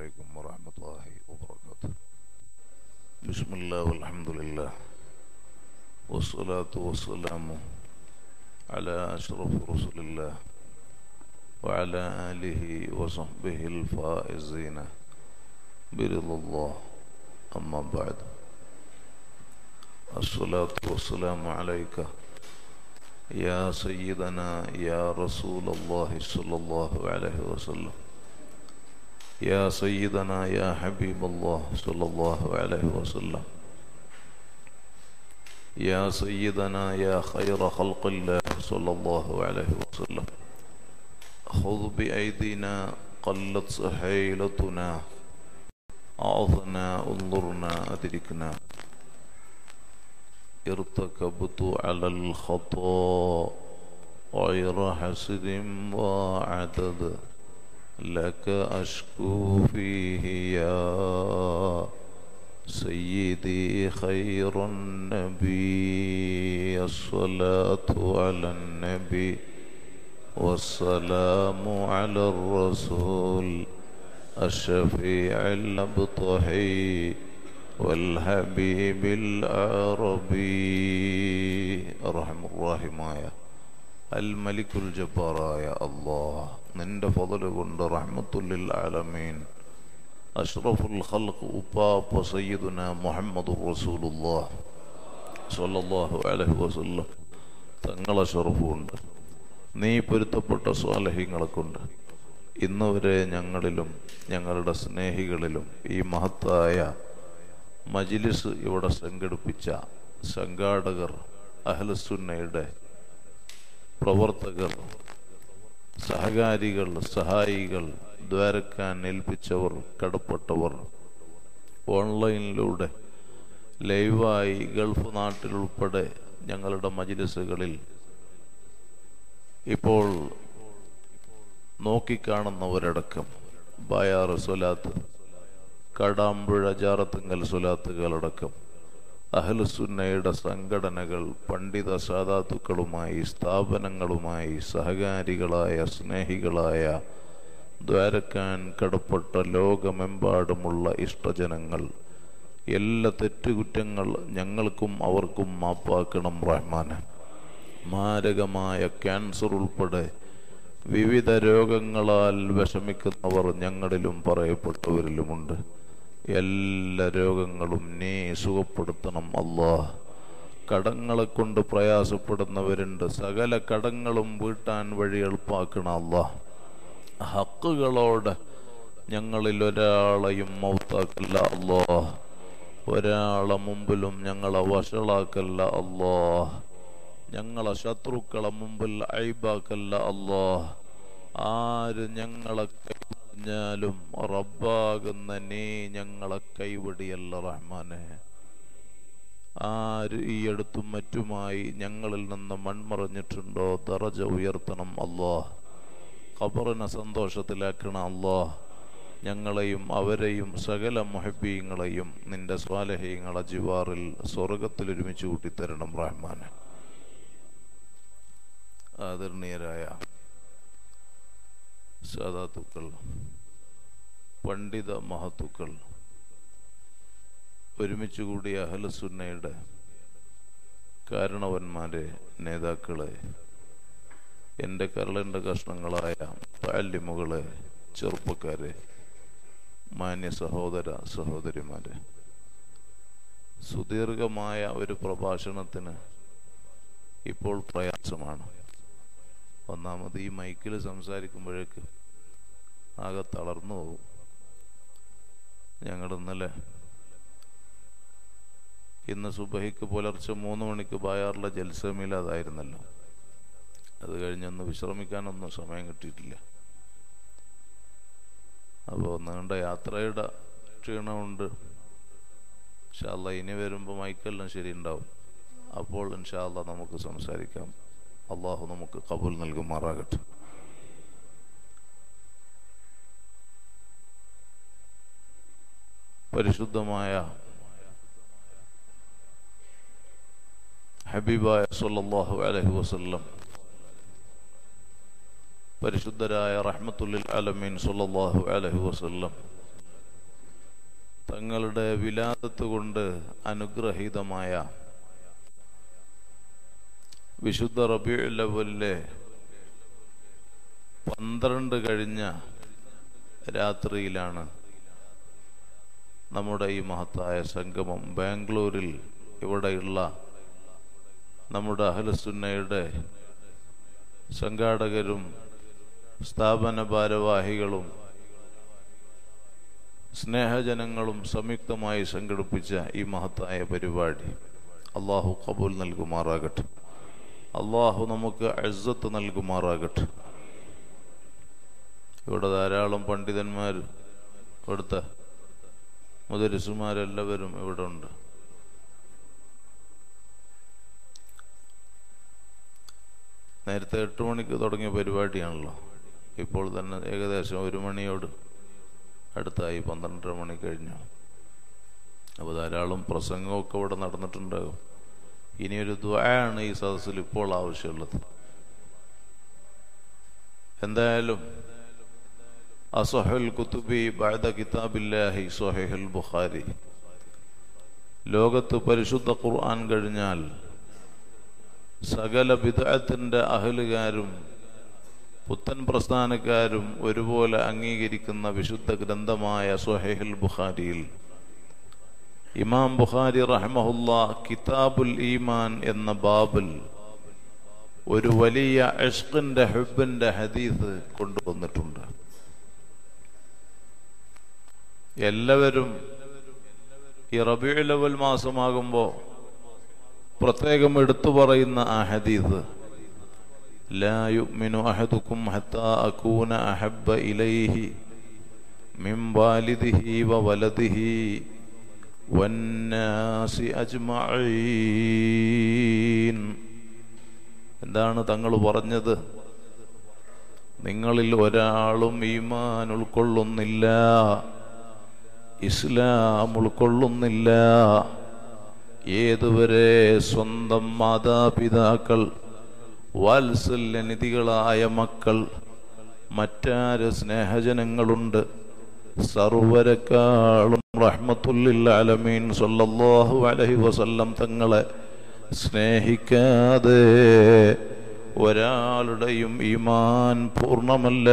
عليكم ورحمة الله وبركاته. بسم الله والحمد لله والصلاة والسلام على أشرف رسل الله وعلى آله وصحبه الفائزين برضا الله. أما بعد الصلاة والسلام عليك يا سيدنا يا رسول الله صلى الله عليه وسلم. يا سيدنا يا حبيب الله صلى الله عليه وسلم. يا سيدنا يا خير خلق الله صلى الله عليه وسلم. خذ بأيدينا قلت سحيلتنا. أعظنا انظرنا أدركنا. ارتكبت على الخطأ غير حسد وعدد لك أشكو فيه يا سيدي خير النبي الصلاة على النبي والسلام على الرسول الشفيع الأبطحي والحبيب العربي أرحم അൽ മലിക്കുൽ ജബ്ബാറായ അള്ളാഹ് നിന്റെ ഫതൽ കൊണ്ട് റഹ്മത്തുല്ലിൽ ആലമീൻ. അഷ്റഫുൽ ഖൽഖ് ഉപ്പാപ്പ സയ്യിദുന മുഹമ്മദ് റസൂലുല്ലാഹ് സല്ലല്ലാഹു അലൈഹി വസല്ലം. തങ്ങളെ ഷർഫുണ്ട് നീ പൊരുത്തപ്പെട്ട സ്വാലഹ്യങ്ങളെ കൊണ്ട് ഞങ്ങളിലും ഞങ്ങളുടെ സ്നേഹികളിലും ഈ മഹത്തായ മജിലിസ് ഇവിടെ സംഘടിപ്പിച്ച സംഘാടകർ അഹ്ലസുന്നയുടെ പ്രവർത്തകർ സഹകാരികൾ സഹായികൾ ദ്വാരക്കാൻ ഏൽപ്പിച്ചവർ കടപ്പെട്ടവർ. ഓൺലൈനിലൂടെ ലൈവായി ഗൾഫ് നാട്ടിലുൾപ്പെടെ ഞങ്ങളുടെ മജിലിസുകളിൽ ഇപ്പോൾ നോക്കിക്കാണുന്നവരടക്കം ബായാറ് സ്വലാത്ത് കടാമ്പുഴ ജാറത്തുങ്കൽ സ്വലാത്തുകളടക്കം അഹ്ലുസുന്നയുടെ സംഘടനകൾ പണ്ഡിത സാധാത്തുക്കളുമായി സ്ഥാപനങ്ങളുമായി സഹകാരികളായ സ്നേഹികളായ ദ്വാരക്കാൻ കടപ്പെട്ട ലോകമെമ്പാടുമുള്ള ഇഷ്ടജനങ്ങൾ. എല്ലാ തെറ്റുകുറ്റങ്ങൾ ഞങ്ങൾക്കും അവർക്കും മാപ്പാക്കണം റഹ്മാന്. മാരകമായ ക്യാൻസർ ഉൾപ്പെടെ വിവിധ രോഗങ്ങളാൽ വിഷമിക്കുന്നവർ ഞങ്ങളിലും പറയപ്പെട്ടവരിലുമുണ്ട്. എല്ലാ രോഗങ്ങളും നീ സുഖപ്പെടുത്തണം അള്ളാഹ് കടങ്ങളെ കൊണ്ട് പ്രയാസപ്പെടുന്നവരുണ്ട്. സകല കടങ്ങളും വീട്ടാൻ വഴി എളുപ്പാക്കണം അള്ളാഹ് ഹക്കുകളോട് ഞങ്ങളിൽ ഒരാളെയും മൗത്താക്കല്ല അള്ളാഹ് ഒരാളെ മുമ്പിലും ഞങ്ങളെ വഷളാക്കല്ല അള്ളാഹ് ഞങ്ങളെ ശത്രുക്കളെ മുമ്പിൽ ഐബാക്കല്ല അള്ളാഹ് ആര് ഞങ്ങളെ കൈഞ്ഞാലും റബ്ബാകുന്ന നീ ഞങ്ങളെ കൈവിടിയല്ല റഹ്മാനെ. ആര് ഈ അടുത്തും മറ്റുമായി ഞങ്ങളിൽ നിന്ന് മൺമറഞ്ഞിട്ടുണ്ടോ? തറജ ഉയർത്തണം അള്ളാഹ് ഖബറിനെ സന്തോഷത്തിലാക്കണം അള്ളാഹ് ഞങ്ങളെയും അവരെയും സകല മൊഹബീങ്ങളെയും നിന്റെ സ്വാലഹീങ്ങളെ ജിവാറിൽ സ്വർഗത്തിൽ ഒരുമിച്ച് കൂട്ടിത്തരണം റഹ്മാനെ. ആദരണീയരായ സാധാത്തുക്കൾ പണ്ഡിത മഹത്തുക്കൾ ഒരുമിച്ച് കൂടിയ അഹലസുന്നയുടെ കാരണവന്മാരെ നേതാക്കളെ എന്റെ കരളിന്റെ കഷ്ണങ്ങളായ താല്യമുകളെ ചെറുപ്പക്കാരെ മാന്യ സഹോദര സഹോദരിമാരെ സുദീർഘമായ ഒരു പ്രഭാഷണത്തിന് ഇപ്പോൾ പ്രയാസമാണ്. ഒന്നാമത് ഈ മൈക്കിൽ സംസാരിക്കുമ്പോഴേക്ക് ആകെ തളർന്നു പോകും. ഞങ്ങൾ ഇന്നലെ ഇന്ന് സുബഹിക്ക് പുലർച്ചെ മൂന്ന് മണിക്ക് ബായാറിലെ ജൽസമിൽ അതായിരുന്നല്ലോ. അത് കഴിഞ്ഞൊന്ന് വിശ്രമിക്കാനൊന്നും സമയം കിട്ടിയിട്ടില്ല. അപ്പോൾ നീണ്ട യാത്രയുടെ ക്ഷീണമുണ്ട്. ഇൻഷാല്ല ഇനി വരുമ്പോൾ മൈക്കെല്ലാം ശരി ഉണ്ടാവും അപ്പോൾ ഇൻഷാല്ല നമുക്ക് സംസാരിക്കാം. അള്ളാഹു നമുക്ക് കബൂൽ നൽകുമാറാകട്ടെ. പരിശുദ്ധമായ ഹബീബായ സല്ലല്ലാഹു അലൈഹി വസല്ലം പരിശുദ്ധരായ റഹ്മത്തുല്ലിൽ അലമീൻ സല്ലല്ലാഹു അലൈഹി വസല്ലം തങ്ങളുടെ വിലാസത്തുകൊണ്ട് അനുഗ്രഹീതമായ വിശുദ്ധ റബിയുല്ലവലിലെ പന്ത്രണ്ട് കഴിഞ്ഞ രാത്രിയിലാണ് നമ്മുടെ ഈ മഹത്തായ സംഗമം. ബാംഗ്ലൂരിൽ ഇവിടെയുള്ള നമ്മുടെ അഹലസുന്നയുടെ സംഘാടകരും സ്ഥാപന ഭാരവാഹികളും സ്നേഹജനങ്ങളും സംയുക്തമായി സംഘടിപ്പിച്ച ഈ മഹത്തായ പരിപാടി. അള്ളാഹു കബൂൽ നൽകുമാറാകട്ടെ. അള്ളാഹു നമുക്ക് അഴ്സത്ത് നൽകുമാറാകട്ടെ. ഇവിടെ ധാരാളം പണ്ഡിതന്മാർ ഇവിടുത്തെ മുതരിസുമാരെല്ലാവരും ഇവിടെ ഉണ്ട്. നേരത്തെ എട്ട് മണിക്ക് തുടങ്ങിയ പരിപാടിയാണല്ലോ. ഇപ്പോൾ തന്നെ ഏകദേശം ഒരു മണിയോട് അടുത്തായി പന്ത്രണ്ടര മണി കഴിഞ്ഞു. അപ്പോൾ ധാരാളം പ്രസംഗമൊക്കെ ഇവിടെ നടന്നിട്ടുണ്ടാകും. ഇനിയൊരു ദ്വയാണ് ഈ സദസ്സിൽ ഇപ്പോൾ ആവശ്യമുള്ളത്. എന്തായാലും അസഹുൽ കുത്തുബി ബഅദ കിതാബില്ലാഹി സഹീഹുൽ ബുഖാരി. ലോകത്ത് പരിശുദ്ധ ഖുർആൻ കഴിഞ്ഞാൽ സകല ബിദഅത്തിന്റെ അഹലുകാരും പുത്തൻ പ്രസ്ഥാനക്കാരും ഒരുപോലെ അംഗീകരിക്കുന്ന വിശുദ്ധ ഗ്രന്ഥമായ സുഹൈഹുൽ ബുഖാരിയിൽ ഇമാം ബുഖാരി റഹ്മഹുല്ല കിതാബുൽ ഈമാൻ എന്ന ബാബിൽ ഒരു വലിയ അഷ്കിന്റെ ഹുബിന്റെ ഹദീസ് കൊണ്ടുവന്നിട്ടുണ്ട്. എല്ലാവരും ഈ റബിയുലവൽ മാസമാകുമ്പോൾ പ്രത്യേകം എടുത്തു പറയുന്ന ആ ഹദീസ് ലാ യുഅ്മിനു അഹദുകും ഹത്താ അകൂന അഹബ്ബ ഇലൈഹി മിൻ വാലിദിഹി വവലദിഹി വന്നാസി അജ്മഈൻ. എന്താണ് തങ്ങൾ പറഞ്ഞത്? നിങ്ങളിൽ ഒരാളും ഈമാൻ ഉൾക്കൊള്ളുന്നില്ല. ഇസ്ലാം ഉൾക്കൊള്ളുന്നില്ല. ഏതുവരെ സ്വന്തം മാതാപിതാക്കൾ വാത്സല്യനിധികളായ മക്കൾ മറ്റാര് സ്നേഹജനങ്ങളുണ്ട് സർവരെക്കാളും റഹ്മത്തുല്ലിൽ അലമീൻ അലഹി വസല്ലം തങ്ങളെ സ്നേഹിക്കാതെ ഒരാളുടെയും ഈമാൻ പൂർണമല്ല.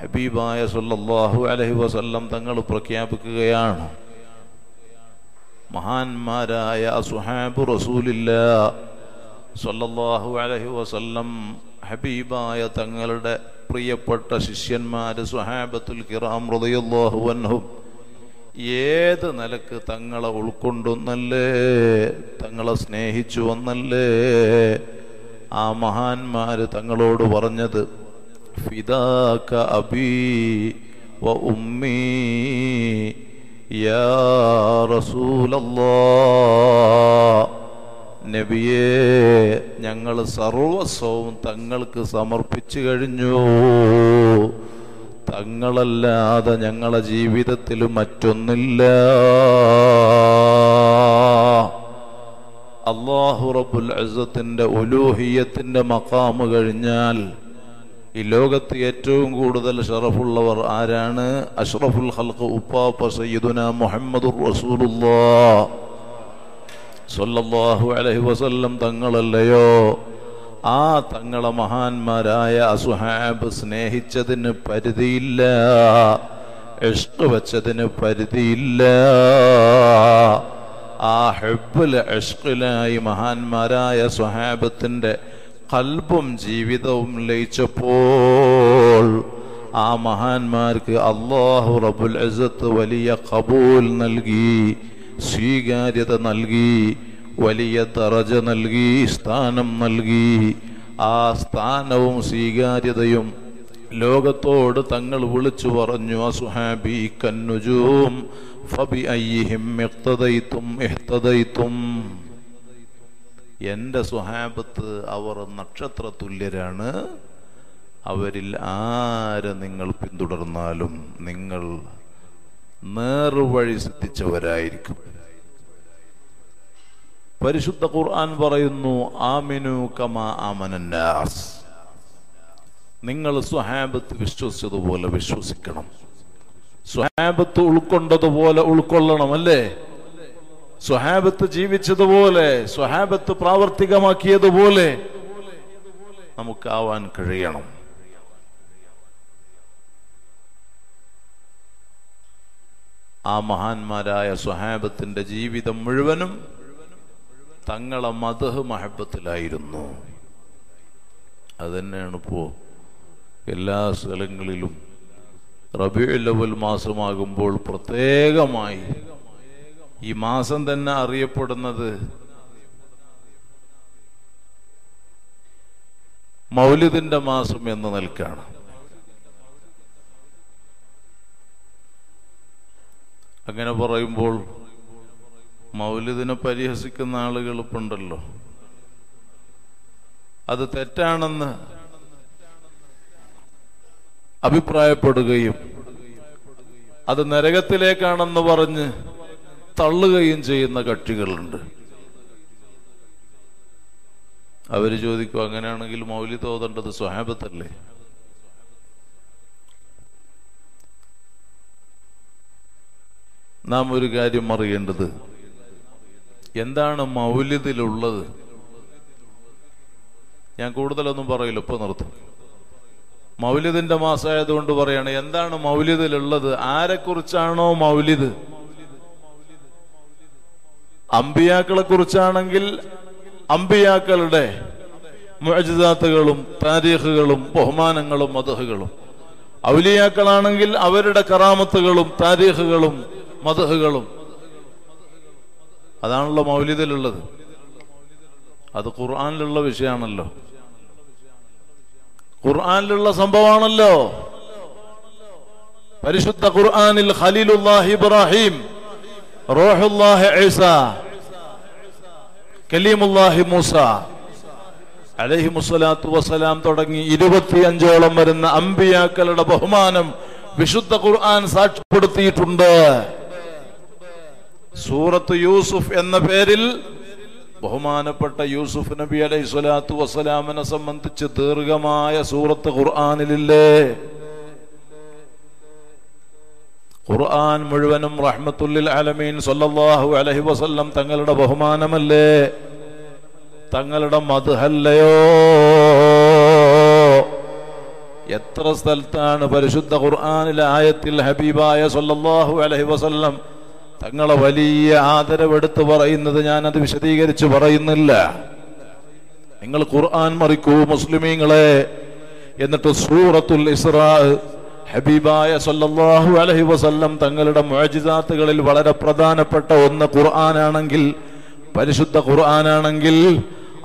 ഹബീബായ സല്ലല്ലാഹു അലൈഹി വസല്ലം തങ്ങൾ പ്രഖ്യാപിക്കുകയാണ് മഹാന്മാരായ സുഹാബ് റസൂലില്ല സല്ലല്ലാഹു അലൈഹി വസല്ലം ഹബീബായ തങ്ങളുടെ പ്രിയപ്പെട്ട ശിഷ്യന്മാര് സുഹാബത്തുൽ കിറാം റളിയല്ലാഹു അൻഹും ഏത് നിലയ്ക്ക് തങ്ങളെ ഉൾക്കൊണ്ടുന്നല്ലേ തങ്ങളെ സ്നേഹിച്ചു വന്നല്ലേ ആ മഹാന്മാര് തങ്ങളോട് പറഞ്ഞത് ഫിദാക അബീ വ ഉമ്മീ യാ റസൂലല്ലാ. നബിയേ ഞങ്ങൾ സർവസ്വവും തങ്ങൾക്ക് സമർപ്പിച്ചു കഴിഞ്ഞു. തങ്ങളല്ലാതെ ഞങ്ങളെ ജീവിതത്തിൽ മറ്റൊന്നില്ല. അള്ളാഹു റബുൽ അസത്തിന്റെ ഉലൂഹിയത്തിന്റെ മക്കാമ് കഴിഞ്ഞാൽ ഈ ലോകത്ത് ഏറ്റവും കൂടുതൽ ഷറഫുള്ളവർ ആരാണ്? അഷ്റഫുൽ ഹൽക്ക് ഉപ്പാപ്പ സയ്യിദുന മുഹമ്മദുർ റസൂലുള്ളാ. സല്ലല്ലാഹു അലഹി വസല്ലം തങ്ങളല്ലയോ? ആ തങ്ങളെ മഹാന്മാരായ അസുഹാബ് സ്നേഹിച്ചതിന് പരിധിയില്ല. ഇഷ്ട് വെച്ചതിന് പരിധിയില്ല. ആ ഹെബിൽ ഇഷ്കിലായി മഹാന്മാരായ സുഹാബത്തിന്റെ കൽബും ജീവിതവും ലയിച്ചപ്പോൾ ആ മഹാന്മാർക്ക് അള്ളാഹു റബുൽ അസത്ത് വലിയ കബൂൽ നൽകി. സ്വീകാര്യത നൽകി വലിയ തറജ നൽകി സ്ഥാനം നൽകി. ആ സ്ഥാനവും സ്വീകാര്യതയും ലോകത്തോട് തങ്ങൾ വിളിച്ചു പറഞ്ഞു അസുഹാബി കന്നുജൂം ഫബി അയ്യിഹിം എഹ്തദൈത്തും ഇഹ്തദൈതും. എന്റെ സുഹാബത്ത് അവർ നക്ഷത്ര തുല്യരാണ് അവരിൽ ആരെ നിങ്ങൾ പിന്തുടർന്നാലും നിങ്ങൾ നേർവഴി സിദ്ധിച്ചവരായിരിക്കും. പരിശുദ്ധ ഖുർആൻ പറയുന്നു ആമിനു കമാ ആമനന്നാസ്. നിങ്ങൾ സ്വഹാബത്ത് വിശ്വസിച്ചതുപോലെ വിശ്വസിക്കണം. സ്വഹാബത്ത് ഉൾക്കൊണ്ടതുപോലെ ഉൾക്കൊള്ളണം അല്ലേ സ്വഹാബത്ത് ജീവിച്ചതുപോലെ സ്വഹാബത്ത് പ്രാവർത്തികമാക്കിയതുപോലെ നമുക്കാവാൻ കഴിയണം. ആ മഹാന്മാരായ സ്വഹാബത്തിന്റെ ജീവിതം മുഴുവനും തങ്ങളെ മതഹ് മഹബത്തിലായിരുന്നു. അതുതന്നെയാണ് ഇപ്പോ എല്ലാ സ്ഥലങ്ങളിലും റബിയുല്ലവൽ മാസമാകുമ്പോൾ പ്രത്യേകമായി ഈ മാസം തന്നെ അറിയപ്പെടുന്നത് മൗലിദിന്റെ മാസം എന്ന് നിൽക്കാണ്. അങ്ങനെ പറയുമ്പോൾ മൗലിദിനെ പരിഹസിക്കുന്ന ആളുകൾ ഇപ്പുണ്ടല്ലോ അത് തെറ്റാണെന്ന് അഭിപ്രായപ്പെടുകയും അത് നരകത്തിലേക്കാണെന്ന് പറഞ്ഞ് തള്ളുകയും ചെയ്യുന്ന കക്ഷികളുണ്ട്. അവർ ചോദിക്കും അങ്ങനെയാണെങ്കിൽ മൗലി തോതേണ്ടത് സ്വഹാബത്തല്ലേ? നാം ഒരു കാര്യം അറിയേണ്ടത്. എന്താണ് മൗലിദിലുള്ളത്? ഞാൻ കൂടുതലൊന്നും പറയില്ല ഇപ്പൊ നിർത്തും. മൗലിദിന്റെ മാസമായതുകൊണ്ട് പറയാണ് എന്താണ് മൗലിദിലുള്ളത്? ആരെക്കുറിച്ചാണോ മൗലിദ്? അമ്പിയാക്കളെ കുറിച്ചാണെങ്കിൽ അമ്പിയാക്കളുടെ മുഅജിസാത്തുകളും താരീഖുകളും ബഹുമാനങ്ങളും മതഹുകളും ഔലിയാക്കളാണെങ്കിൽ അവരുടെ കറാമത്തുകളും താരീഖുകളും മതഹുകളും അതാണല്ലോ മൗലിദിലുള്ളത്. അത് ഖുർആാനിലുള്ള വിഷയമാണല്ലോ ഖുർആാനിലുള്ള സംഭവമാണല്ലോ. പരിശുദ്ധ ഖുർആാനിൽ ഖലീലുല്ലാഹി ഇബ്രാഹിം റോഹുല്ലാഹി ഈസ കലീമുല്ലാഹി മൂസ. അലഹി മുസ്സലാത്തു വസ്സലാം തുടങ്ങി ഇരുപത്തിയഞ്ചോളം വരുന്ന അമ്പിയാക്കളുടെ ബഹുമാനം വിശുദ്ധ ഖുർആൻ സാക്ഷ്യപ്പെടുത്തിയിട്ടുണ്ട്. സൂറത്ത് യൂസുഫ് എന്ന പേരിൽ ബഹുമാനപ്പെട്ട യൂസുഫ് നബി അലൈഹി സ്വലാത്തു വസ്സലാമിനെ സംബന്ധിച്ച് ദീർഘമായ സൂറത്ത് ഖുർആാനിലില്ലേ? ഖുർആൻ മുഴുവനും റഹ്മത്തുല്ലിൽ അലമീൻ സൊല്ലാഹു അലഹി വസല്ലം തങ്ങളുടെ ബഹുമാനമല്ലേ? തങ്ങളുടെ മധുഹല്ലയോ എത്ര സ്ഥലത്താണ് പരിശുദ്ധ ഖുർആാനിലെ ആയത്തിൽ ഹബീബായ സൊല്ലാഹു അലഹി വസല്ലം തങ്ങളെ വലിയ ആദരവെടുത്ത് പറയുന്നത് ഞാനത് വിശദീകരിച്ച് പറയുന്നില്ല. നിങ്ങൾ ഖുർആൻ മറിക്കൂ മുസ്ലിമീങ്ങളെ. എന്നിട്ട് സൂറത്തുൽ ഇസ്രാ ഹബീബായ സല്ലല്ലാഹു അലഹി വസല്ലം തങ്ങളുടെ മുഴജിതാത്തുകളിൽ വളരെ പ്രധാനപ്പെട്ട ഒന്ന് ഖുർആനാണെങ്കിൽ പരിശുദ്ധ ഖുർആനാണെങ്കിൽ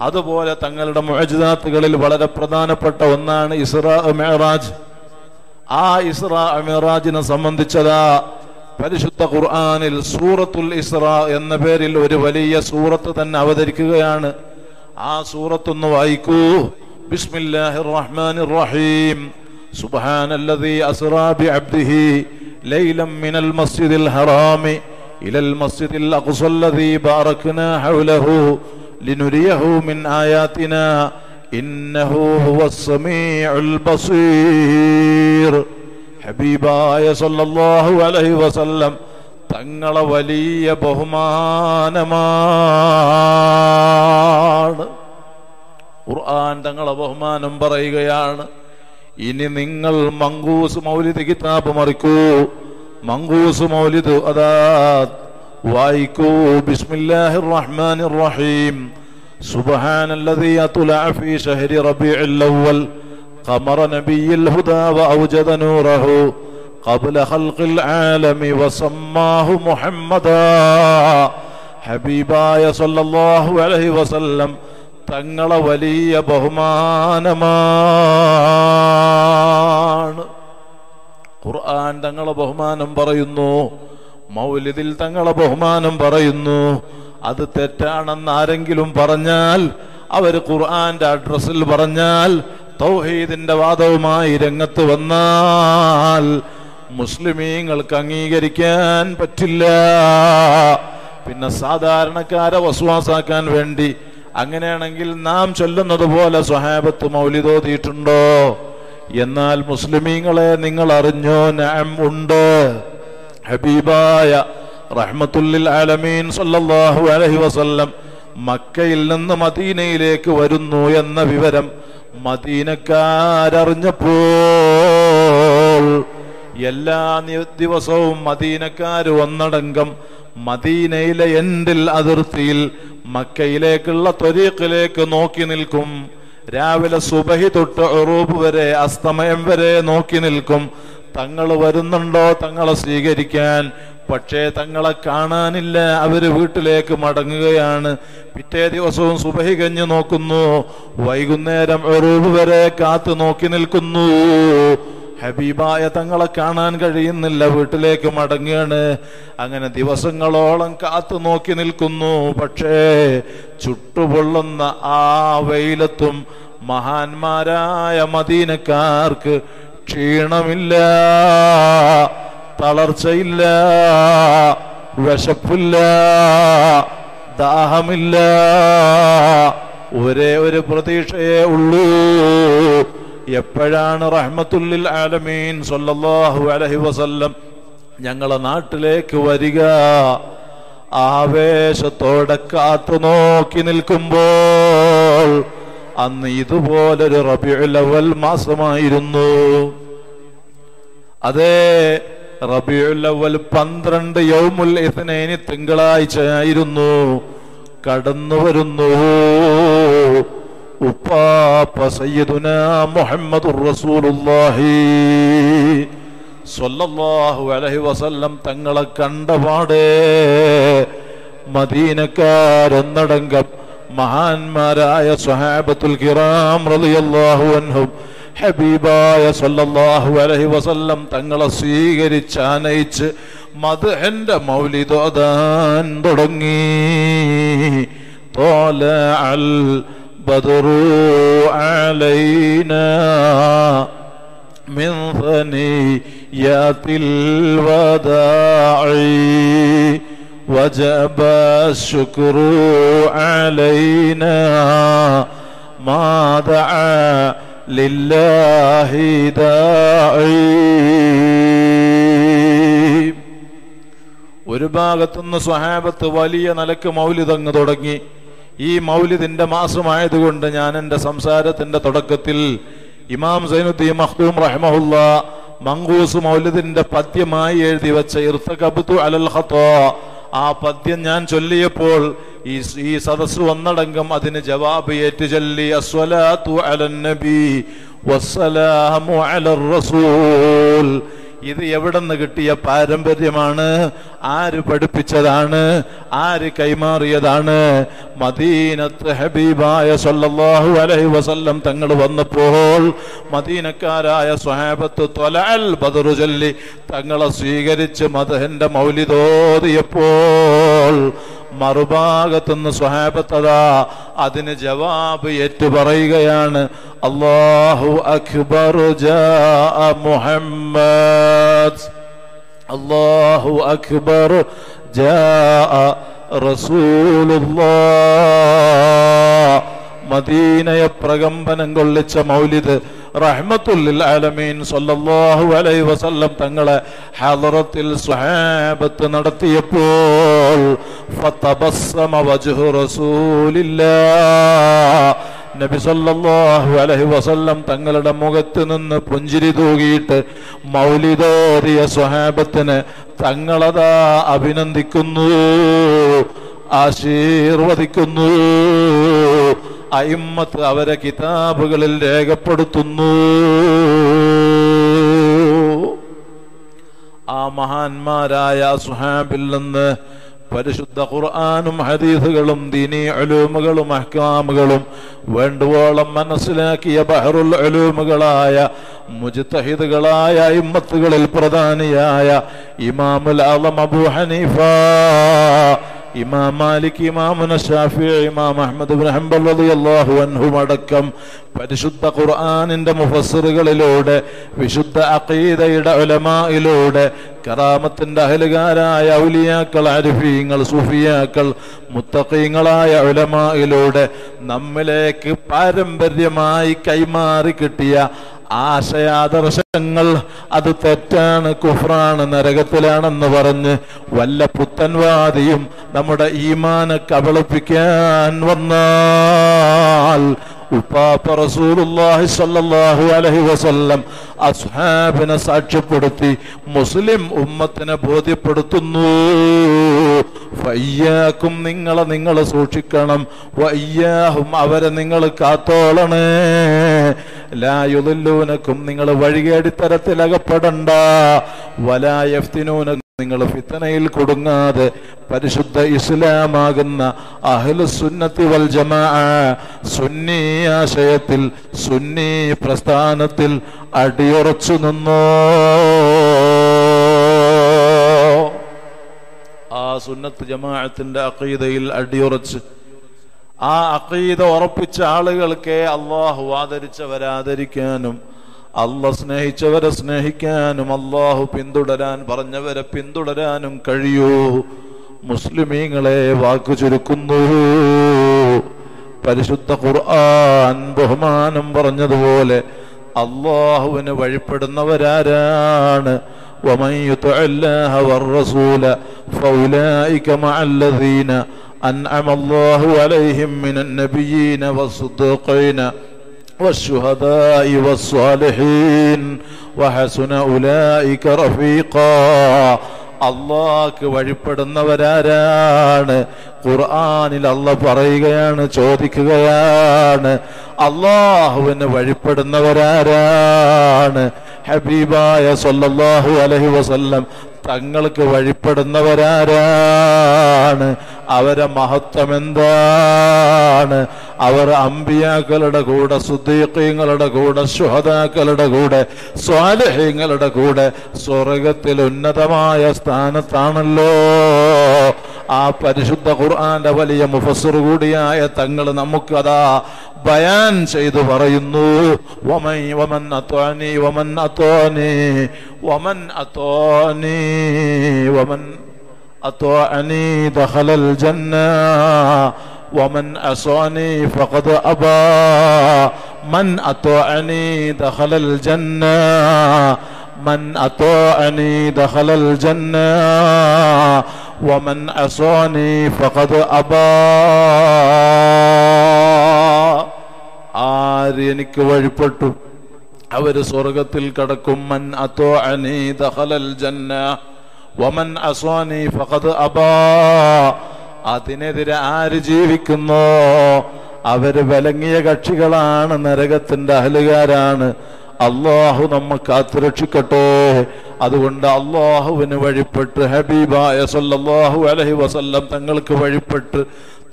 അതുപോലെ തങ്ങളുടെ മുഴജിതാത്തുകളിൽ വളരെ പ്രധാനപ്പെട്ട ഒന്നാണ് ഇസ്രാ മെഹറാജ് ആ ഇസ്രാ മെഹറാജിനെ സംബന്ധിച്ചതാ പരിശുദ്ധ ഖുർആനിൽ സൂറത്തുൽ ഇസ്രാ എന്ന പേരിൽ ഒരു വലിയ സൂറത്ത് തന്നെ അവതരിക്കുകയാണ് ആ സൂറത്തൊന്ന് വായിക്കൂ ബിസ്മില്ലാഹിർ റഹ്മാനിർ റഹീം سبحان الذي أسرى بعبده ليلا من المسجد الحرام إلى المسجد الأقصى الذي باركنا حوله لنريه من آياتنا إنه هو السميع البصير حبيباي صلى الله عليه وسلم تنقل ولي بهمان مار قرآن تنقل بهمان مبرأي غيان إني ننقل منغوس مولد كتاب مركو منغوس مولد أداد وايكو بسم الله الرحمن الرحيم سبحان الذي أطلع في شهر ربيع الأول قمر نبي الهدى وأوجد نوره قبل خلق العالم وسماه محمدا. حبيباي صلى الله عليه وسلم തങ്ങളെ വലിയ ബഹുമാനമാണ്. ഖുർആൻ തങ്ങളെ ബഹുമാനം പറയുന്നു മൗലിദിൽ തങ്ങളെ ബഹുമാനം പറയുന്നു. അത് തെറ്റാണെന്ന് ആരെങ്കിലും പറഞ്ഞാൽ അവർ ഖുർആന്റെ അഡ്രസ്സിൽ പറഞ്ഞാൽ തൗഹീദിന്റെ വാദവുമായി രംഗത്ത് വന്നാൽ മുസ്ലിമീങ്ങൾക്ക് അംഗീകരിക്കാൻ പറ്റില്ല. പിന്നെ സാധാരണക്കാരെ വസ്വാസാക്കാൻ വേണ്ടി അങ്ങനെയാണെങ്കിൽ നാം ചൊല്ലുന്നത് പോലെ സ്വഹാബത്ത് മൗലിതോതിയിട്ടുണ്ടോ എന്നാൽ മുസ്ലിമീങ്ങളെ നിങ്ങൾ അറിഞ്ഞോ? നാം ഉണ്ട്. ഹബീബായ റഹ്മത്തുല്ലിൽ ആലമീൻ സല്ലല്ലാഹു അലൈഹി വസല്ലം മക്കയിൽ നിന്ന് മദീനയിലേക്ക് വരുന്നു എന്ന വിവരം മദീനക്കാരറിഞ്ഞപ്പോൾ എല്ലാ ദിവസവും മദീനക്കാർ ഒന്നടങ്കം മദീനയിലെ എൻഡിൽ അതിർത്തിയിൽ മക്കയിലേക്കുള്ള ത്വരീഖിലേക്ക് നോക്കി നിൽക്കും. രാവിലെ സുബഹി തൊട്ട് ഉറൂബ് വരെ അസ്തമയം വരെ നോക്കി നിൽക്കും. തങ്ങൾ വരുന്നുണ്ടോ? തങ്ങളെ സ്വീകരിക്കാൻ പക്ഷേ തങ്ങളെ കാണാനില്ല. അവർ വീട്ടിലേക്ക് മടങ്ങുകയാണ്. പിറ്റേ ദിവസവും സുബഹി കഞ്ഞു നോക്കുന്നു. വൈകുന്നേരം എറൂബ് വരെ കാത്തു നോക്കി നിൽക്കുന്നു. ഹബീബായ തങ്ങളെ കാണാൻ കഴിയുന്നില്ല. വീട്ടിലേക്ക് മടങ്ങുകയാണ്. അങ്ങനെ ദിവസങ്ങളോളം കാത്തു നോക്കി നിൽക്കുന്നു. പക്ഷേ ചുട്ടുപൊള്ളുന്ന ആ വെയിലത്തും മഹാന്മാരായ മദീനക്കാർക്ക് ക്ഷീണമില്ല. തളർച്ചയില്ല വിശപ്പില്ല ദാഹമില്ല. ഒരേ ഒരു പ്രതീക്ഷയേ ഉള്ളൂ. എപ്പോഴാണ് റഹ്മത്തുല്ലിൽ ആലമീൻ സൊല്ലാഹു അലഹി വസല്ലം ഞങ്ങളെ നാട്ടിലേക്ക് വരിക? ആവേശത്തോടെ കാത്തു നോക്കി നിൽക്കുമ്പോൾ അന്ന് ഇതുപോലൊരു റബിയുലവൽ മാസമായിരുന്നു. അതേ റബിയുൽ അവൽ പന്ത്രണ്ട് യൗമുൽ തിങ്കളാഴ്ച ആയിരുന്നു കടന്നു വരുന്നു. ഉപ്പാപ്പ സയ്യിദുന മുഹമ്മദുർ റസൂലുള്ളാഹി. സ്വല്ലല്ലാഹു അലൈഹി വസല്ലം തങ്ങളെ കണ്ടപാടേ മദീനക്കാരൊന്നടങ്കം മഹാന്മാരായ സ്വഹാബത്തുൽ കിറാം റളിയല്ലാഹു അൻഹും ഹബീബായ സല്ലല്ലാഹു അലൈഹി വസല്ലം തങ്ങളെ സ്വീകരിച്ച് ആനയിച്ച് മദ്ഹന്റെ മൗലിദോദാൻ തുടങ്ങി طالع البدر علينا من ثنيات الوداع وجب الشكر علينا ما دعا لله داعي ഒരു ഭാഗത്തുനിന്ന് സ്വഹാബത്ത് വലിയ നിലക്ക് മൗലിദങ്ങ് തുടങ്ങി ഈ മൗലിദിന്റെ മാസമായതുകൊണ്ട് ഞാൻ എൻ്റെ സംസാരത്തിന്റെ തുടക്കത്തിൽ ഇമാം സൈനുദ്ദീൻ മഖ്ദൂം റഹ്മഹുല്ല മങ്കൂസ് മൗലിദിന്റെ പദ്യമായി എഴുതി വെച്ച ഇർത്തകബ്തു അലൽ ഖത്താ ആ പദ്യം ഞാൻ ചൊല്ലിയപ്പോൾ ഈ ഈ സദസ് വന്നടങ്കം അതിന് ജവാബ് ഏറ്റു ചൊല്ലി അലന്നബി വസ്സലാമു അലർ റസൂൽ. ഇത് എവിടെ നിന്ന് കിട്ടിയ പാരമ്പര്യമാണ്? ആര് പഠിപ്പിച്ചതാണ്? ആര് കൈമാറിയതാണ്? മദീനത്ത് ഹബീബായ സല്ലല്ലാഹു അലൈഹി വസല്ലം തങ്ങൾ വന്നപ്പോൾ മദീനക്കാരായ സ്വഹാബത്ത് തൊലൽ ബദറു ചൊല്ലി തങ്ങളെ സ്വീകരിച്ച് മദഹന്റെ മൗലിദോദിയപ്പോൾ മറുഭാഗത്തുനിന്ന് സ്വഹാബത്തതാ അതിന് ജവാബ് ഏറ്റു പറയുകയാണ് അള്ളാഹു അക്ബർ മുഹമ്മദ്. അള്ളാഹു അക്ബർ മദീനയെ പ്രകമ്പനം കൊള്ളിച്ച മൗലിദ് റഹ്മത്തുല്ലിൽ ആലമീൻ സല്ലല്ലാഹു അലൈഹി വസല്ലം തങ്ങളെ ഹളറത്തിൽ സ്വഹാബത്ത് നടത്തിയപ്പോൾ ഫതബസ്സമ വജ്ഹു റസൂലില്ലാഹ്. നബി സല്ലല്ലാഹു അലൈഹി വസല്ലം തങ്ങളുടെ മുഖത്ത് നിന്ന് പുഞ്ചിരി തൂകിയിട്ട് മൗലിതേറിയ സ്വഹാബത്തിന് തങ്ങളതാ അഭിനന്ദിക്കുന്നു ആശീർവദിക്കുന്നു. അയിമ്മത്ത് അവരെ കിതാബുകളിൽ രേഖപ്പെടുത്തുന്നു. ആ മഹാന്മാരായ സുഹാബിൽ നിന്ന് പരിശുദ്ധ ഖുർആാനും ഹദീസുകളും ദീനി അലൂമുകളും അഹ്കാമുകളും വേണ്ടുവോളം മനസ്സിലാക്കിയ ബഹറുൽ അലൂമുകളായ മുജ്തഹിദുകളായ ഇമ്മത്തുകളിൽ പ്രധാനിയായ ഇമാമുൽ അലം അബു ഹനീഫ. ഇമാം മാലിക് ഇമാമുന ഷാഫി ഇമാം അഹമ്മദ് ഇബ്നു ഹംബൽ റളിയല്ലാഹു അൻഹു അടക്കം പരിശുദ്ധ ഖുർആനിന്റെ മുഫസ്സിറുകളിലൂടെ വിശുദ്ധ അഖീദയുടെ ഉലമായിലൂടെ കറാമത്തിന്റെ അഹലുകാരായ ഔലിയാക്കൾ അരിഫീങ്ങൾ സുഫിയാക്കൾ മുത്തഖീങ്ങളായ ഉലമായിലൂടെ നമ്മിലേക്ക് പാരമ്പര്യമായി കൈമാറി കിട്ടിയ ആശയാദർശങ്ങൾ അത് തെറ്റാണ് കുഫ്രാണ് നരകത്തിലാണെന്ന് പറഞ്ഞ് വല്ല പുത്തൻവാദിയും നമ്മുടെ ഈമാനെ കബളിപ്പിക്കാൻ വന്നാൽ ഉപ്പാപ്പ റസൂലുള്ളാഹി സല്ലല്ലാഹു അലൈഹി വസല്ലം അസ്ഹാബിനെ സാക്ഷ്യപ്പെടുത്തി മുസ്ലിം ഉമ്മത്തിനെ ബോധ്യപ്പെടുത്തുന്നു. ഫയ്യാക്കും നിങ്ങളെ നിങ്ങൾ സൂക്ഷിക്കണം. വയ്യാഹും അവരെ നിങ്ങൾ കാത്തോളണേ. ലായുദല്ലൂനക്കും നിങ്ങൾ വഴികേടിത്തരത്തിൽ അകപ്പെടണ്ട വലായഫ്തിനൂന നിങ്ങൾ ഫിത്തനയിൽ കൊടുങ്ങാതെ പരിശുദ്ധ ഇസ്ലാമാകുന്ന അഹ്ലു സുന്നത്തി വൽ സുന്നി ആശയത്തിൽ സുന്നി പ്രസ്ഥാനത്തിൽ അടിയുറച്ചു നിന്നോ. ആ സുന്നത്ത് ജമാഅത്തിന്റെ അക്കീതയിൽ അടിയുറച്ച്. ആ അക്കീത ഉറപ്പിച്ച ആളുകൾക്ക് അള്ളാഹു ആദരിച്ചവരാദരിക്കാനും അല്ല സ്നേഹിച്ചവരെ സ്നേഹിക്കാനും അള്ളാഹു പിന്തുടരാൻ പറഞ്ഞവരെ പിന്തുടരാനും കഴിയൂ. മുസ്ലിമീങ്ങളെ വാക്കു ചുരുക്കുന്നു. പരിശുദ്ധ ഖുർആൻ ബഹുമാനം പറഞ്ഞതുപോലെ അള്ളാഹുവിന് വഴിപ്പെടുന്നവരാരാണ്? ومن يطع الله والرسول فأولئك مع الذين أنعم الله عليهم من النبيين والصديقين والشهداء والصالحين وحسن أولئك رفيقا അള്ളാഹ്ക്ക് വഴിപ്പെടുന്നവരാരാണ് ഖുർആനിൽ അല്ല പറയുകയാണ് ചോദിക്കുകയാണ് അള്ളാഹുവിന് വഴിപ്പെടുന്നവരാരാണ് ഹബീബായ സല്ലല്ലാഹു അലഹി വസല്ലം തങ്ങൾക്ക് വഴിപ്പെടുന്നവരാരാണ്? അവരെ മഹത്വം എന്താണ്? അവർ അമ്പിയാക്കളുടെ കൂടെ സുദ്ദീഖീങ്ങളുടെ കൂടെ ശുഹദാക്കളുടെ കൂടെ സ്വാലഹ്യങ്ങളുടെ കൂടെ സ്വർഗത്തിൽ ഉന്നതമായ സ്ഥാനത്താണല്ലോ. ആ പരിശുദ്ധ ഖുർആന്റെ വലിയ മുഫസർ കൂടിയായ തങ്ങൾ നമുക്ക് അതാ ബയാൻ ചെയ്തു പറയുന്നു. വമൻ അത്വാനി വമൻ അത്വാനി വമൻ അത്വാനി വമൻ ദഖലൽ ജന്ന വമൻ മൻ ദഖലൽ ജന്ന من أطاعني دخل الجنة ومن عصاني فقد أبى ആര് എനിക്ക് വഴിപ്പെട്ടു അവര് സ്വർഗത്തിൽ കടക്കും മൻ അത്തോ അനീ ദഖലൽ ജന്ന വമൻ അസ്വാനി ഫഖദ് അബാ അതിനെതിരെ ആര് ജീവിക്കുന്നോ അവര് വിലങ്ങിയ കക്ഷികളാണ് നരകത്തിന്റെ അഹലുകാരാണ് അള്ളാഹു നമ്മെ കാത്തുരക്ഷിക്കട്ടെ. അതുകൊണ്ട് അള്ളാഹുവിന് വഴിപ്പെട്ട് ഹബീബായ സല്ലല്ലാഹു അലഹി വസല്ലം തങ്ങൾക്ക് വഴിപ്പെട്ട്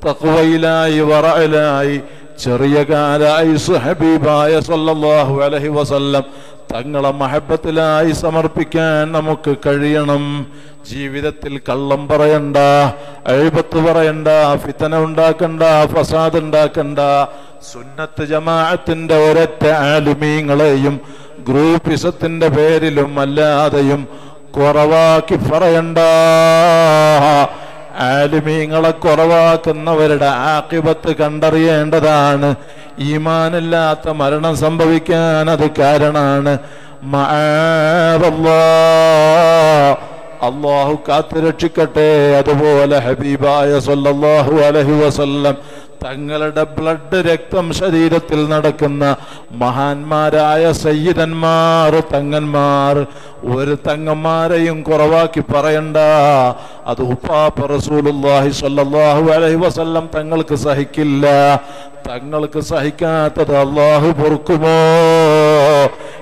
തക്വയിലായി വറയിലായി ചെറിയ കാലായി സുഹബീബായ സല്ലല്ലാഹു അലഹി വസല്ലം തങ്ങളെ മഹബത്തിലായി സമർപ്പിക്കാൻ നമുക്ക് കഴിയണം. ജീവിതത്തിൽ കള്ളം പറയണ്ട അഴിബത്ത് പറയണ്ട ഫിത്തന ഉണ്ടാക്കണ്ട ഫസാദ് ഉണ്ടാക്കണ്ട സുന്നത്ത് ജമാഅത്തിന്റെ ഒരൊറ്റ ആലുമീങ്ങളെയും ഗ്രൂപ്പിസത്തിന്റെ പേരിലും അല്ലാതെയും കുറവാക്കി പറയണ്ട. ആലിമീങ്ങളെ കുറവാക്കുന്നവരുടെ ആക്കിപത്ത് കണ്ടറിയേണ്ടതാണ്. ഈമാനില്ലാത്ത മരണം സംഭവിക്കാൻ അത് കാരണാണ് അള്ളാഹു കാത്തുരക്ഷിക്കട്ടെ. അതുപോലെ ഹബീബായ സല്ലാഹു അലഹി വസല്ലം തങ്ങളുടെ ബ്ലഡ് രക്തം ശരീരത്തിൽ നടക്കുന്ന മഹാന്മാരായ സയ്യിദന്മാർ തങ്ങന്മാർ. ഒരു തങ്ങന്മാരെയും കുറവാക്കി പറയണ്ട. അത് ഉപ്പാപ്പ റസൂലുള്ളാഹി സ്വല്ലല്ലാഹു അലൈഹി വസല്ലം തങ്ങൾക്ക് സഹിക്കില്ല. തങ്ങൾക്ക് സഹിക്കാത്തത് അള്ളാഹു പൊറുക്കുമോ?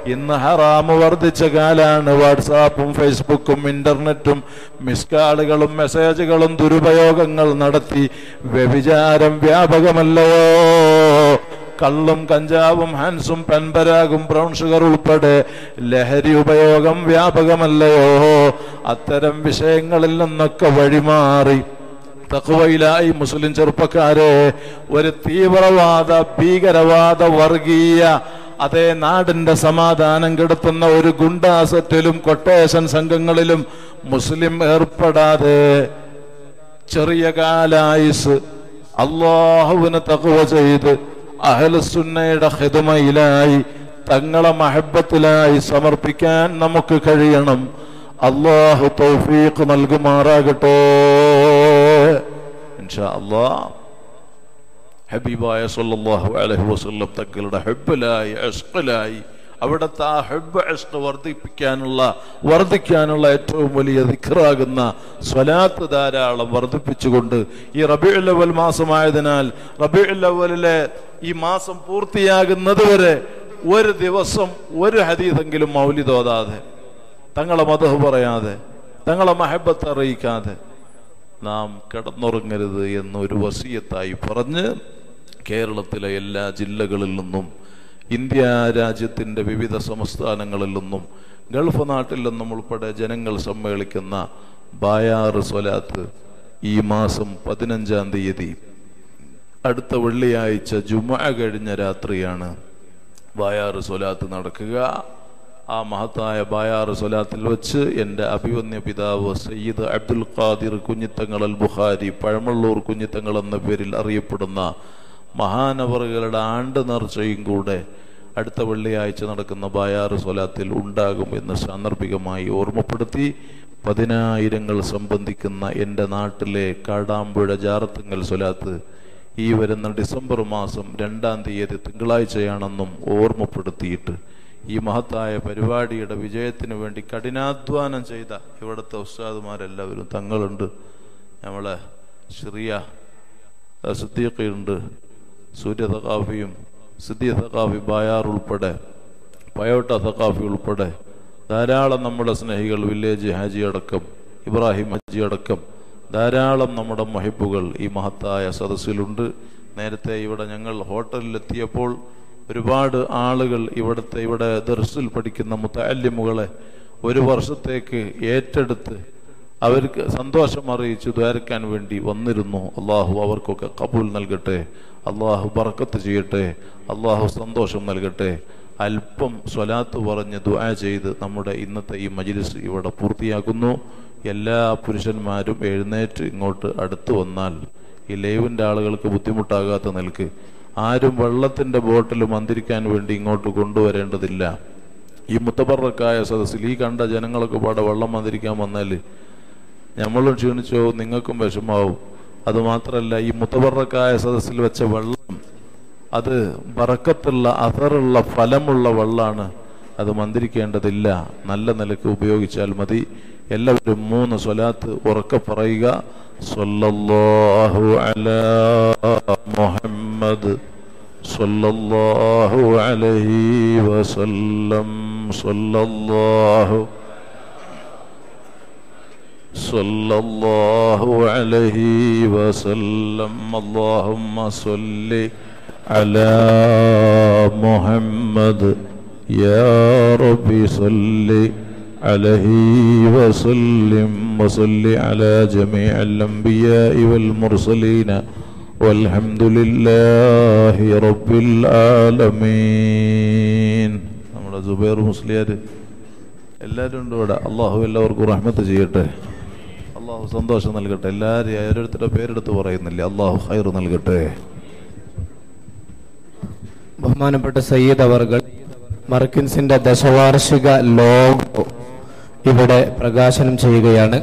ഇന്ന് ഹറാമ് വർദ്ധിച്ച കാലാണ് വാട്സാപ്പും ഫേസ്ബുക്കും ഇന്റർനെറ്റും മിസ്കാളുകളും മെസ്സേജുകളും ദുരുപയോഗങ്ങൾ നടത്തി വ്യഭിചാരം വ്യാപകമല്ലയോ? കള്ളും കഞ്ചാവും ഹാൻസും പെൻപരാഗും ബ്രൗൺ ഷുഗർ ഉൾപ്പെടെ ലഹരി ഉപയോഗം വ്യാപകമല്ലയോ? അത്തരം വിഷയങ്ങളിൽ നിന്നൊക്കെ വഴിമാറി. തക്കുവയിലായി മുസ്ലിം ചെറുപ്പക്കാരെ ഒരു തീവ്രവാദ ഭീകരവാദ വർഗീയ അതേ നാടിന്റെ സമാധാനം കെടുത്തുന്ന ഒരു ഗുണ്ടാസറ്റിലും കൊട്ടേഷൻ സംഘങ്ങളിലും മുസ്ലിം ഏർപ്പെടാതെ ചെറിയ കാലായുസ് അള്ളാഹുവിന് തകവ ചെയ്ത് അഹലസുന്നയുടെ ഹിതമയിലായി തങ്ങളെ മഹബത്തിലായി സമർപ്പിക്കാൻ നമുക്ക് കഴിയണം. അള്ളാഹു തൗഫീഖ് നൽകുമാറാകട്ടെ. ഇൻഷാ അള്ളാഹ് ഹബീബായ സല്ലല്ലാഹു അലൈഹി വസ്ലം തങ്ങളുടെ ഹെബിലായി അഷ്കലായി അവിടുത്തെ ആ ഹെബ് അഷ്ക വർദ്ധിപ്പിക്കാനുള്ള വർദ്ധിക്കാനുള്ള ഏറ്റവും വലിയ ദിഖറാകുന്ന സ്വലാത്ത് ധാരാളം വർദ്ധിപ്പിച്ചുകൊണ്ട് ഈ റബി അവൽ മാസമായതിനാൽ റബി അവലിലെ ഈ മാസം പൂർത്തിയാകുന്നത് വരെ ഒരു ദിവസം ഒരു ഹരീതെങ്കിലും മൗലിദ് ഓതാതെ തങ്ങളെ മതഹ് പറയാതെ തങ്ങളെ മഹബത്ത് അറിയിക്കാതെ നാം കിടന്നുറങ്ങരുത് എന്നൊരു വസീയത്തായി പറഞ്ഞ് കേരളത്തിലെ എല്ലാ ജില്ലകളിൽ നിന്നും ഇന്ത്യ രാജ്യത്തിന്റെ വിവിധ സംസ്ഥാനങ്ങളിൽ നിന്നും ഗൾഫ് നാട്ടിൽ നിന്നും ഉൾപ്പെടെ ജനങ്ങൾ സമ്മേളിക്കുന്ന ബായാറ് സ്വലാത്ത് ഈ മാസം പതിനഞ്ചാം തീയതി. അടുത്ത വെള്ളിയാഴ്ച ജുമ കഴിഞ്ഞ രാത്രിയാണ് ബായാറ് സ്വലാത്ത് നടക്കുക. ആ മഹത്തായ ബായാറ് സ്വലാത്തിൽ വെച്ച് എന്റെ അഭിവന്യ പിതാവ് സയ്യിദ് അബ്ദുൽ ഖാദിർ കുഞ്ഞിത്തങ്ങൾ അൽ ബുഖാരി പഴമള്ളൂർ കുഞ്ഞിത്തങ്ങൾ എന്ന പേരിൽ അറിയപ്പെടുന്ന മഹാനവറുകളുടെ ആണ്ട് നേർച്ചയും കൂടെ അടുത്ത വെള്ളിയാഴ്ച നടക്കുന്ന ബായാറ് സ്വലാത്തിൽ ഉണ്ടാകും എന്ന് സാന്ദർഭികമായി ഓർമ്മപ്പെടുത്തി പതിനായിരങ്ങൾ സംബന്ധിക്കുന്ന എന്റെ നാട്ടിലെ കാടാമ്പുഴ ജാറത്തുങ്ങൽ സ്വലാത്ത് ഈ വരുന്ന ഡിസംബർ മാസം രണ്ടാം തീയതി തിങ്കളാഴ്ചയാണെന്നും ഓർമ്മപ്പെടുത്തിയിട്ട് ഈ മഹത്തായ പരിപാടിയുടെ വിജയത്തിന് വേണ്ടി കഠിനാധ്വാനം ചെയ്ത ഇവിടുത്തെ ഉസ്താദുമാരെല്ലാവരും തങ്ങളുണ്ട്. നമ്മളെ ചെറിയ സിദ്ദീഖയുണ്ട്. സൂര്യ സഖാഫിയും സിദ്ദീ സഖാഫി ബായാർ ഉൾപ്പെടെ പയോട്ട സഖാഫി ഉൾപ്പെടെ ധാരാളം നമ്മുടെ സ്നേഹികൾ വില്ലേജ് ഹാജി അടക്കം ഇബ്രാഹിം ഹജി അടക്കം ധാരാളം നമ്മുടെ മഹിപ്പുകൾ ഈ മഹത്തായ സദസ്സിലുണ്ട്. നേരത്തെ ഇവിടെ ഞങ്ങൾ ഹോട്ടലിലെത്തിയപ്പോൾ ഒരുപാട് ആളുകൾ ഇവിടുത്തെ ഇവിടെ ദർസിൽ പഠിക്കുന്ന മുത്തല്യമുകളെ ഒരു വർഷത്തേക്ക് ഏറ്റെടുത്ത് അവർക്ക് സന്തോഷം അറിയിച്ചു ദ്വാരക്കാൻ വേണ്ടി വന്നിരുന്നു. അള്ളാഹു അവർക്കൊക്കെ കബൂൽ നൽകട്ടെ. അള്ളാഹു ബർക്കത്ത് ചെയ്യട്ടെ. അള്ളാഹു സന്തോഷം നൽകട്ടെ. അല്പം സ്വലാത്ത് പറഞ്ഞ് ദുആ ചെയ്ത് നമ്മുടെ ഇന്നത്തെ ഈ മജിലിസ് ഇവിടെ പൂർത്തിയാക്കുന്നു. എല്ലാ പുരുഷന്മാരും എഴുന്നേറ്റ് ഇങ്ങോട്ട് അടുത്തു വന്നാൽ ഈ ലൈവിന്റെ ആളുകൾക്ക് ബുദ്ധിമുട്ടാകാത്ത നിൽക്ക് ആരും വെള്ളത്തിന്റെ ബോട്ടിൽ മന്തിരിക്കാൻ വേണ്ടി ഇങ്ങോട്ട് കൊണ്ടുവരേണ്ടതില്ല. ഈ മുത്തപ്പറക്കായ സദസ്സിൽ ഈ കണ്ട ജനങ്ങളൊക്കെ പാടെ വെള്ളം മന്ദിരിക്കാൻ വന്നാൽ നമ്മളും ക്ഷീണിച്ചോ നിങ്ങൾക്കും വിഷമാവും. അതുമാത്രമല്ല ഈ മുത്തവറക്കായ സദസ്സിൽ വെച്ച വെള്ളം അത് വറക്കത്തുള്ള അഥറുള്ള ഫലമുള്ള വെള്ളമാണ് അത് മന്ത്രിക്കേണ്ടതില്ല. നല്ല നിലയ്ക്ക് ഉപയോഗിച്ചാൽ മതി. എല്ലാവരും മൂന്ന് സ്വലാത്ത് ഉറക്കെ പറയുക. അലാ മുഹമ്മദ് സ്വല്ലല്ലാഹു അലൈഹി വസല്ലം സ്വല്ലല്ലാഹു صلى الله عليه وسلم اللهم صل على محمد يا ربي صل عليه وسلم وصل على جميع الأنبياء والمرسلين والحمد لله رب العالمين നമ്മുടെ ജുബൈർ മുസ്ലിയാർ എല്ലാവരും ഉണ്ട് ഇവിടെ അള്ളാഹു എല്ലാവർക്കും റഹ്മത്ത് ചെയ്യട്ടെ അള്ളാഹു സന്തോഷം നൽകട്ടെ. എല്ലാവരെയും ഓരോരുത്തരുടെ പേരെടുത്ത് പറയുന്നില്ലേ? അള്ളാഹു ഹൈർ നൽകട്ടെ. ബഹുമാനപ്പെട്ട സയ്യിദ് അവർ മർക്കിൻസിന്റെ ദശവാർഷിക ലോഗോ ഇവിടെ പ്രകാശനം ചെയ്യുകയാണ്.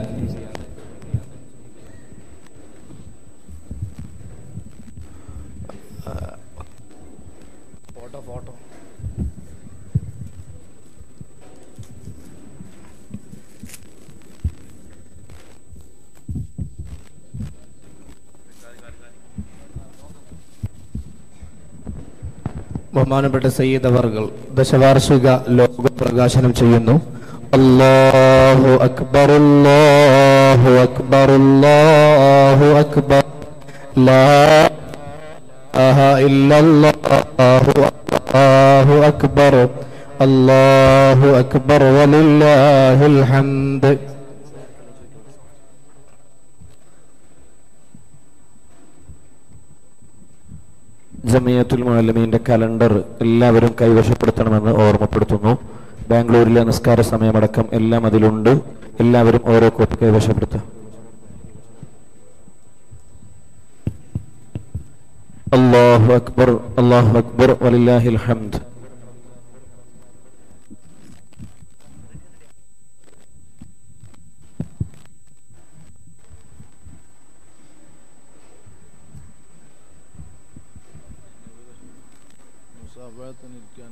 ബഹുമാനപ്പെട്ട സയ്യിദ് അവർകൾ ദശവാർഷിക ലോക പ്രകാശനം ചെയ്യുന്നു. അല്ലാഹു അക്ബർ അല്ലാഹു അക്ബർ അല്ലാഹു അക്ബർ. ലാ ഇല്ലല്ലാഹു അല്ലാഹു അക്ബർ. അല്ലാഹു അക്ബർ വലില്ലാഹിൽ ഹംദ്. ജമിയത്തുൽ മാലമീന്റെ കലണ്ടർ എല്ലാവരും കൈവശപ്പെടുത്തണമെന്ന് ഓർമ്മപ്പെടുത്തുന്നു. ബാംഗ്ലൂരിലെ നിസ്കാര സമയമടക്കം എല്ലാം അതിലുണ്ട്. എല്ലാവരും ഓരോ കോപ്പി കൈവശപ്പെടുത്തുക. അള്ളാഹു അക്ബർ അള്ളാഹു അക്ബർ വലില്ലാഹിൽ ഹംദ് ഭാഗത്ത് ഇരിക്കാൻ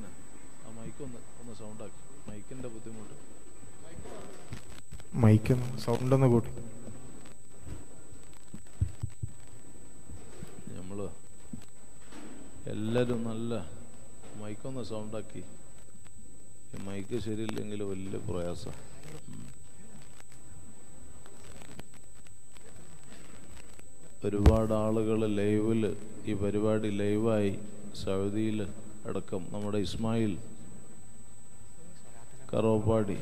ആ മൈക്ക് ഒന്ന് ഒന്ന് സൗണ്ടാക്കി മൈക്കിന്റെ ബുദ്ധിമുട്ട് മൈക്ക് സൗണ്ട് ഒന്ന് കൂട്ടി. നമ്മൾ എല്ലാരും നല്ല മൈക്കൊന്ന് സൗണ്ടാക്കി. മൈക്ക് ശരിയില്ലെങ്കിൽ വലിയ പ്രയാസം. ഒരുപാട് ആളുകൾ ലൈവിൽ ഈ പരിപാടി ലൈവായി സൗദിയിൽ അടക്കം നമ്മുടെ ഇസ്മായിൽ കറോപ്പാടി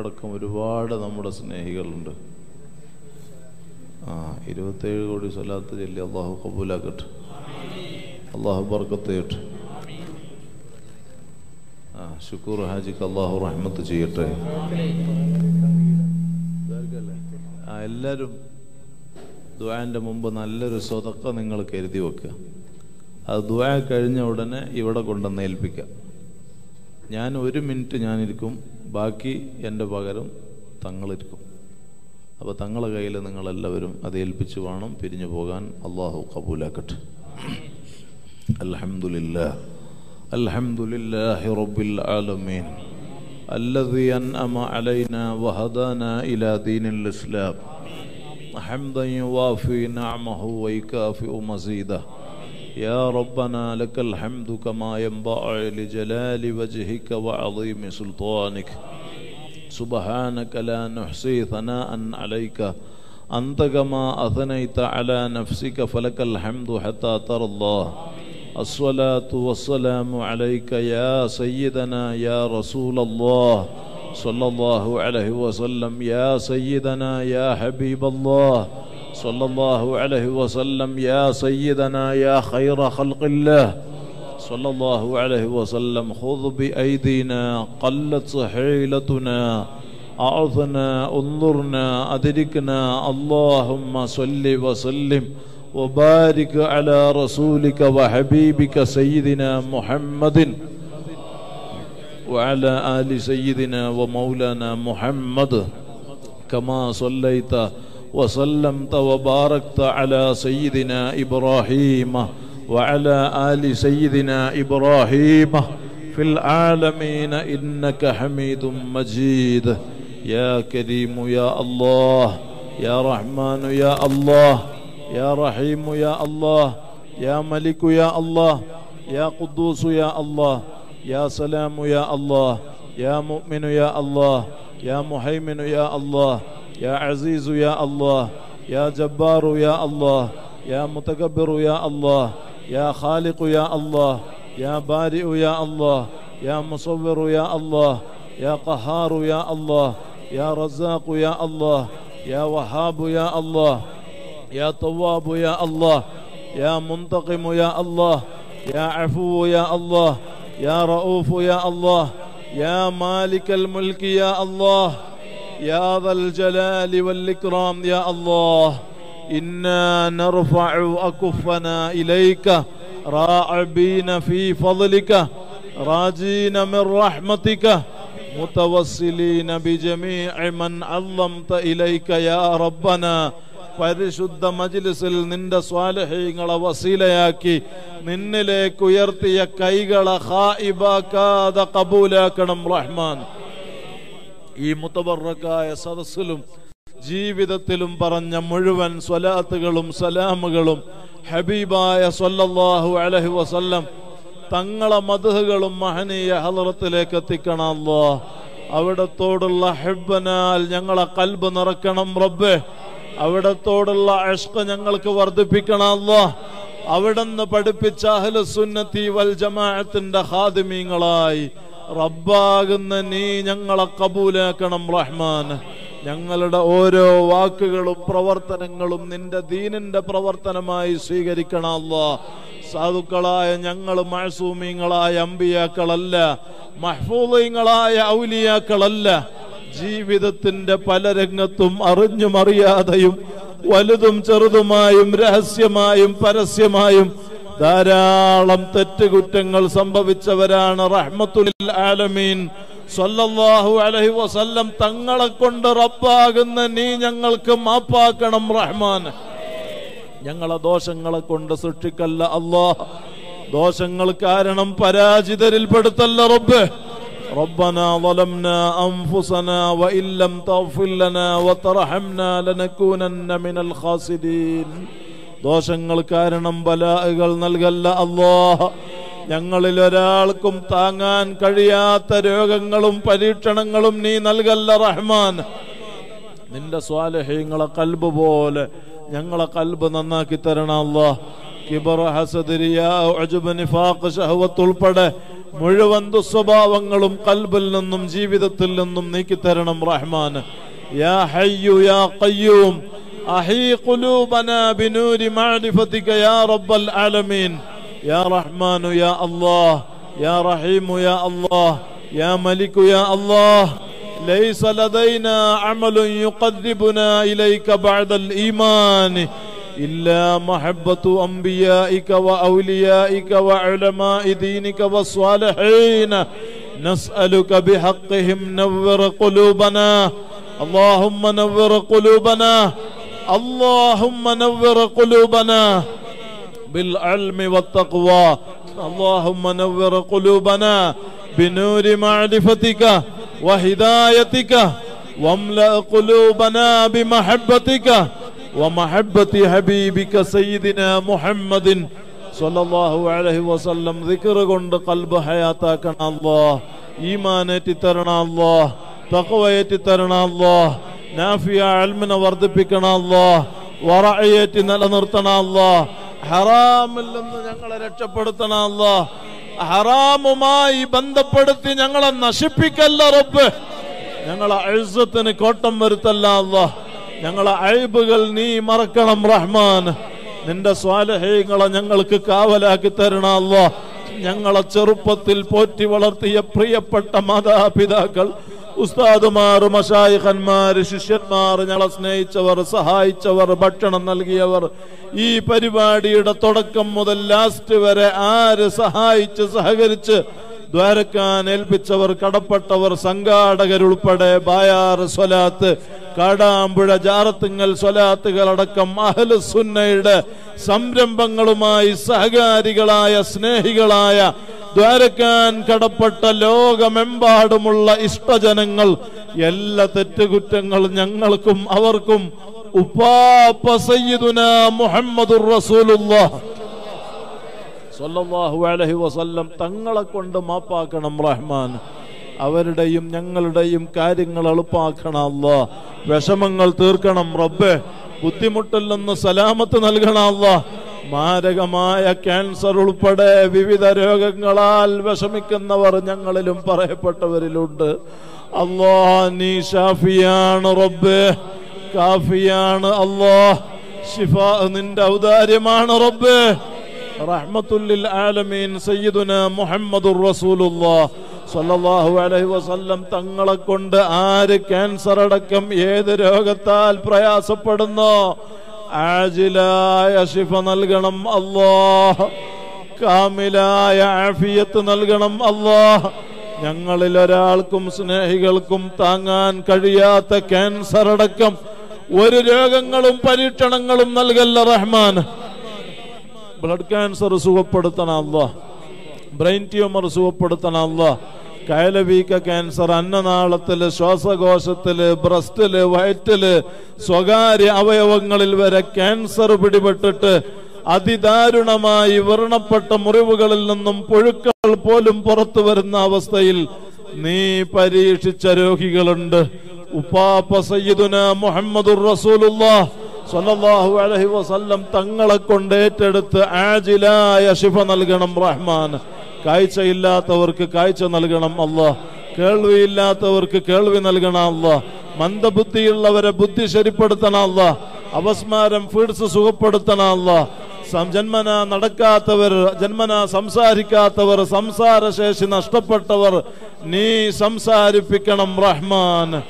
അടക്കം ഒരുപാട് നമ്മുടെ സ്നേഹികളുണ്ട്. ആ ഇരുപത്തേഴ് കോടി സ്വലാത്ത് ചൊല്ലി അള്ളാഹു കബൂലാക്കട്ടെ. അള്ളാഹു ബർക്കത്ത് ചെയ്യട്ടെ ആ ഷുക്കൂർ ഹാജിക്ക് അള്ളാഹു റഹ്മത്ത് ചെയ്യട്ടെ. ആ എല്ലാവരും ദ്വാന്റെ മുമ്പ് നല്ലൊരു സ്വതക്ക നിങ്ങൾ കരുതി വെക്കുക. അത് ദ്വാ കഴിഞ്ഞ ഉടനെ ഇവിടെ കൊണ്ടുവന്ന് ഏൽപ്പിക്കാം ഞാൻ ഒരു മിനിറ്റ് ഞാനിരിക്കും ബാക്കി എൻ്റെ പകരം തങ്ങളിരിക്കും അപ്പോൾ തങ്ങളെ കയ്യിൽ നിങ്ങളെല്ലാവരും അത് ഏൽപ്പിച്ച് വേണം പിരിഞ്ഞു പോകാൻ അള്ളാഹു കബൂലാക്കട്ടെ അൽഹംദുലില്ലാ അൽഹംദുലില്ലാഹി റബ്ബിൽ ആലമീൻ الذي أنعم علينا وهدانا إلى دين الإسلام حمدا يوافي نعمه ويكافئ مزيده يا ربنا لك الحمد كما ينبغي لجلال وجهك وعظيم سلطانك. سبحانك لا نحصي ثناء عليك. أنت كما أثنيت على نفسك فلك الحمد حتى ترى الله الصلاة والسلام عليك يا سيدنا يا رسول الله. صلى الله عليه وسلم يا سيدنا يا حبيب الله. صلى الله عليه وسلم يا سيدنا يا خير خلق الله. صلى الله عليه وسلم خذ بأيدينا قلت حيلتنا أعظنا انظرنا أدركنا. اللهم صل وسلم وبارك على رسولك وحبيبك سيدنا محمد وعلى آل سيدنا ومولانا محمد. كما صليت وسلمت وباركت على سيدنا إبراهيم وعلى آل سيدنا إبراهيم في العالمين إنك حميد مجيد. يا كريم يا الله يا رحمن يا الله يا رحيم يا الله يا ملك يا الله يا قدوس يا الله يا سلام يا الله يا مؤمن يا الله يا مهيمن يا الله يا عزيز يا الله يا جبار يا الله يا متكبر يا الله يا خالق يا الله يا بارئ يا الله يا مصور يا الله يا قهار يا الله يا رزاق يا الله يا وهاب يا الله يا تواب يا الله يا منتقم يا الله يا عفو يا الله يا رؤوف يا الله يا مالك الملك يا الله يا ذا الجلال والإكرام يا الله إنا نرفع أكفنا إليك راعبين في فضلك راجين من رحمتك متوسلين بجميع من عظمت إليك يا ربنا പരിശുദ്ധ മജിലിസിൽ നിന്റെ സ്വാലഹീങ്ങളെ വസീലയാക്കി നിന്നിലേക്ക് ഉയർത്തിയ കൈകളെ ഹായിബാക്കാതെ കബൂലാക്കണം റഹ്മാൻ ഈ മുത്തബറക്കായ സദസ്സിലും ജീവിതത്തിലും പറഞ്ഞ മുഴുവൻ സ്വലാത്തുകളും സലാമുകളും ഹബീബായ സൊല്ലാഹു അലൈഹി വസല്ലം തങ്ങളെ മധുഹകളും മഹനീയ ഹലറത്തിലേക്ക് എത്തിക്കണം അല്ലോ. അവിടത്തോടുള്ള ഹെബനാൽ ഞങ്ങളെ കൽബ് നിറക്കണം റബ്ബേ. അവിടത്തോടുള്ള അഷ്ക ഞങ്ങൾക്ക് വർദ്ധിപ്പിക്കണം അല്ലോ. അവിടുന്ന് പഠിപ്പിച്ച അഹ്ലുസുന്നത്തി വൽ ജമാഅത്തിന്റെ ഹാദിമീങ്ങളായി റബ്ബാകുന്ന നീ ഞങ്ങളെ കബൂലാക്കണം റഹ്മാൻ ഞങ്ങളുടെ ഓരോ വാക്കുകളും പ്രവർത്തനങ്ങളും നിന്റെ ദീനിന്റെ പ്രവർത്തനമായി സ്വീകരിക്കണം അല്ലോ സാധുക്കളായ ഞങ്ങൾ മഴസൂമിങ്ങളായ അമ്പിയാക്കളല്ല മഹ്ഫൂദീങ്ങളായ ഔലിയാക്കളല്ല ജീവിതത്തിന്റെ പല രംഗത്തും അറിഞ്ഞും അറിയാതെയും വലുതും ചെറുതുമായും രഹസ്യമായും പരസ്യമായും ധാരാളം തെറ്റുകുറ്റങ്ങൾ സംഭവിച്ചവരാണ് റഹ്മത്തുൽ ആലമീൻ സല്ലല്ലാഹു അലൈഹി വസല്ലം തങ്ങളെ കൊണ്ട് റബ്ബാകുന്ന നീ ഞങ്ങൾക്ക് മാപ്പാക്കണം റഹ്മാൻ ഞങ്ങളെ ദോഷങ്ങളെ കൊണ്ട് സൃഷ്ടിക്കല്ല അല്ലാ ദോഷങ്ങൾ കാരണം പരാജിതരിൽ പെടുത്തല്ല റബ്ബ് ربنا ظلمنا أنفسنا وإن لم تغفر لنا وترحمنا لنكونن من الخاسرين ദോഷങ്ങൾ കാരണം ബലാഹുകൾ നൽകല്ല അല്ലോ ഞങ്ങളിൽ ഒരാൾക്കും താങ്ങാൻ കഴിയാത്ത രോഗങ്ങളും പരീക്ഷണങ്ങളും നീ നൽകല്ല റഹ്മാൻ. നിന്റെ സ്വാലഹ്യങ്ങളെ കൽബ് പോലെ ഞങ്ങളെ കൽബ് നന്നാക്കി തരണം അല്ലോ കിബർ ഷഹവത്ത് ഉൾപ്പെടെ മുഴുവൻ ദുസ്വഭാവങ്ങളും കൽബിൽ നിന്നും ജീവിതത്തിൽ നിന്നും നീക്കി തരണം റഹ്മാൻ. യാ ഹയ്യു യാ ഖയ്യൂം. أحي قلوبنا بنور معرفتك يا رب العالمين. يا رحمن يا الله يا رحيم يا الله يا ملك يا الله. ليس لدينا عمل يقربنا إليك بعد الإيمان إلا محبة أنبيائك وأوليائك وعلماء دينك والصالحين. نسألك بحقهم نور قلوبنا. اللهم نور قلوبنا. اللهم نور قلوبنا بالعلم والتقوى. اللهم نور قلوبنا بنور معرفتك وهدايتك. واملأ قلوبنا بمحبتك ومحبة حبيبك سيدنا محمد صلى الله عليه وسلم. ذكر قند قلب حياتك الله. إيمانة ترنا الله. تقوى ترنا الله. നാഫിയ അൽമിനെ വർദ്ധിപ്പിക്കണം അല്ലോ. വറയേറ്റി നിലനിർത്തണം അല്ലോ. ഹറാമിൽ നിന്ന് ഞങ്ങളെ രക്ഷപ്പെടുത്തണം അല്ലോ. ഹറാമുമായി ബന്ധപ്പെടുത്തി ഞങ്ങളെ നശിപ്പിക്കല്ല റബ്ബ്. ഞങ്ങളെ അഴുസത്തിന് കോട്ടം വരുത്തല്ല അല്ലോ. ഞങ്ങളെ അഴിബുകൾ നീ മറക്കണം റഹ്മാൻ. നിന്റെ സ്വാലഹ്യങ്ങളെ ഞങ്ങൾക്ക് കാവലാക്കി തരണം അല്ലോ. ഞങ്ങളെ ചെറുപ്പത്തിൽ പോറ്റി വളർത്തിയ പ്രിയപ്പെട്ട മാതാപിതാക്കൾ ഉസ്താദുമാർ മഷായിഖന്മാർ ശിഷ്യന്മാർ ഞങ്ങളെ സ്നേഹിച്ചവർ സഹായിച്ചവർ ഭക്ഷണം നൽകിയവർ ഈ പരിപാടിയുടെ തുടക്കം മുതൽ ലാസ്റ്റ് വരെ ആര് സഹായിച്ച് സഹകരിച്ച് ദ്വാരക്കാൻ ഏൽപ്പിച്ചവർ കടപ്പെട്ടവർ സംഘാടകരുൾപ്പെടെ ബായാർ സ്വലാത്ത് കാടാമ്പുഴ ജാറത്തുങ്ങൽ സ്വലാത്തുകളടക്കം അഹ്ലുസുന്നയുടെ സംരംഭങ്ങളുമായി സഹകാരികളായ സ്നേഹികളായ ദ്വാരക്കാൻ കടപ്പെട്ട ലോകമെമ്പാടുമുള്ള ഇഷ്ടജനങ്ങൾ എല്ലാ തെറ്റുകുറ്റങ്ങൾ ഞങ്ങൾക്കും അവർക്കും. ഉപ്പാപ്പ സയ്യിദുന മുഹമ്മദുർ റസൂലുള്ളാഹ്. സല്ലല്ലാഹു അലഹി വസല്ലം തങ്ങളെ കൊണ്ട് മാപ്പാക്കണം റഹ്മാൻ. അവരുടെയും ഞങ്ങളുടെയും കാര്യങ്ങൾ എളുപ്പാക്കണം അല്ലാ. വിഷമങ്ങൾ തീർക്കണം റബ്ബെ. ബുദ്ധിമുട്ടിൽ നിന്ന് സലാമത്ത് നൽകണം അല്ലാ. മാരകമായ ക്യാൻസർ ഉൾപ്പെടെ വിവിധ രോഗങ്ങളാൽ വിഷമിക്കുന്നവർ ഞങ്ങളിലും പറയപ്പെട്ടവരിലുണ്ട്. അല്ലാ നീ ഷാഫിയാണ് റബ്ബെ. കാഫിയാണ് അല്ലാ. ഷിഫ നിന്റെ ഔദാര്യമാണ് റബ്ബെ. റഹ്മത്തുല്ലിൽ ആലമീൻ സയ്യിദുന മുഹമ്മദുർ റസൂലുള്ളാഹ് സല്ലല്ലാഹു അലൈഹി വസല്ലം തങ്ങളെ കൊണ്ട് ആര് ക്യാൻസർ അടക്കം ഏത് രോഗത്താൽ പ്രയാസപ്പെടുന്നോ ആജിലായ ശിഫ നൽകണം അല്ലാഹ്. കാമിലായ ആഫിയത്ത് നൽകണം അല്ലാഹ്. ഞങ്ങളിൽ ഒരാൾക്കും സ്നേഹികൾക്കും താങ്ങാൻ കഴിയാത്ത ക്യാൻസർ അടക്കം ഒരു രോഗങ്ങളും പരീക്ഷണങ്ങളും നൽകല്ല റഹ്മാൻ. ബ്ലഡ് ക്യാൻസർ സുഖപ്പെടുത്തണം അല്ല. ബ്രെയിൻ ട്യൂമർ സുഖപ്പെടുത്തണം അല്ല. കയലവീക്ക ക്യാൻസർ അന്നനാളത്തിൽ ശ്വാസകോശത്തിൽ ബ്രസ്റ്റിൽ വയറ്റിൽ സ്വകാര്യ അവയവങ്ങളിൽ വരെ ക്യാൻസർ പിടിപെട്ടിട്ട് അതിദാരുണമായി വ്രണപ്പെട്ട മുറിവുകളിൽ നിന്നും പുഴുക്കൾ പോലും പുറത്തു വരുന്ന അവസ്ഥയിൽ നീ പരീക്ഷിച്ച രോഗികളുണ്ട്. ഉപ്പാപ്പ സയ്യിദുന മുഹമ്മദുർ റസൂലുള്ളാഹ്. സല്ലല്ലാഹു അലൈഹി വസല്ലം തങ്ങളെ കൊണ്ട് ഏറ്റെടുത്ത് ആജിലായ ശിഫ നൽകണം റഹ്മാൻ. കാഴ്ചയില്ലാത്തവർക്ക് കാഴ്ച നൽകണം അള്ളാഹ്. കേൾവിയില്ലാത്തവർക്ക് കേൾവി നൽകണം അള്ളാഹ്. മന്ദബുദ്ധിയുള്ളവരെ ബുദ്ധി ശരിപ്പെടുത്തണം അള്ളാഹ്. അവസ്മാരം ഫീഡ്സ് സുഖപ്പെടുത്തണം അള്ളാഹ്. ജന്മന നടക്കാത്തവർ ജന്മന സംസാരിക്കാത്തവർ സംസാരശേഷി നഷ്ടപ്പെട്ടവർ നീ സംസാരിപ്പിക്കണം റഹ്മാൻ.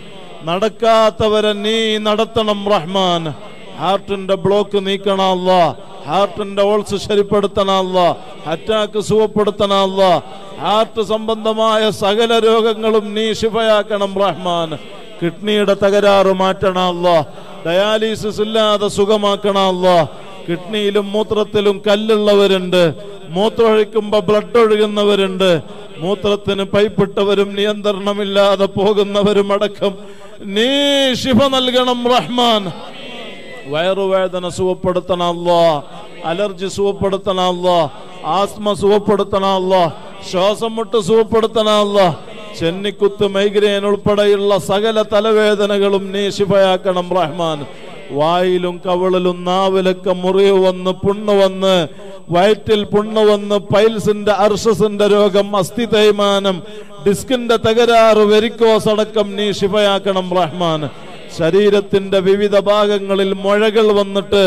നടക്കാത്തവരെ നീ നടത്തണം റഹ്മാൻ. ഹാർട്ടിന്റെ ബ്ലോക്ക് നീക്കണമല്ല ഹാർട്ടിന്റെ ഓൾസ് ശരിപ്പെടുത്തണമല്ല അറ്റാക്ക് സുഖപ്പെടുത്തണമല്ല ഹാർട്ട് സംബന്ധമായ സകല രോഗങ്ങളും നീ ശിഫയാക്കണം റഹ്മാൻ. കിഡ്നിയുടെ തകരാറ് മാറ്റണമല്ല ഡയാലിസിസ് ഇല്ലാതെ സുഖമാക്കണമല്ല കിഡ്നിയിലും മൂത്രത്തിലും കല്ലുള്ളവരുണ്ട്. മൂത്രമൊഴിക്കുമ്പോ ബ്ലഡ് ഒഴുകുന്നവരുണ്ട്. മൂത്രത്തിന് പൈപ്പിട്ടവരും നിയന്ത്രണമില്ലാതെ പോകുന്നവരും അടക്കം നീ ശിഫ നൽകണം റഹ്മാൻ. വയറുവേദന സുഖപ്പെടുത്തണമല്ല അലർജി സുഖപ്പെടുത്തണമല്ല ആസ്മ സുഖപ്പെടുത്തണമല്ല ശ്വാസം മുട്ട് സുഖപ്പെടുത്തണമല്ല ചെന്നിക്കുത്ത് മൈഗ്രേൻ ഉൾപ്പെടെയുള്ള സകല തലവേദനകളും നീ ശിഫയാക്കണം റഹ്മാൻ. വായിലും കവിളിലും നാവിലൊക്കെ മുറിവ് വന്ന് പുണ്ണ് വന്ന് വയറ്റിൽ പുണ്ണ് വന്ന് പൈൽസിന്റെ അർഷസിന്റെ രോഗം അസ്ഥി തേയ്മാനം ഡിസ്കിന്റെ തകരാറ് വെരിക്കോസ് അടക്കം നീ ശിഫയാക്കണം റഹ്മാൻ. ശരീരത്തിന്റെ വിവിധ ഭാഗങ്ങളിൽ മുഴകൾ വന്നിട്ട്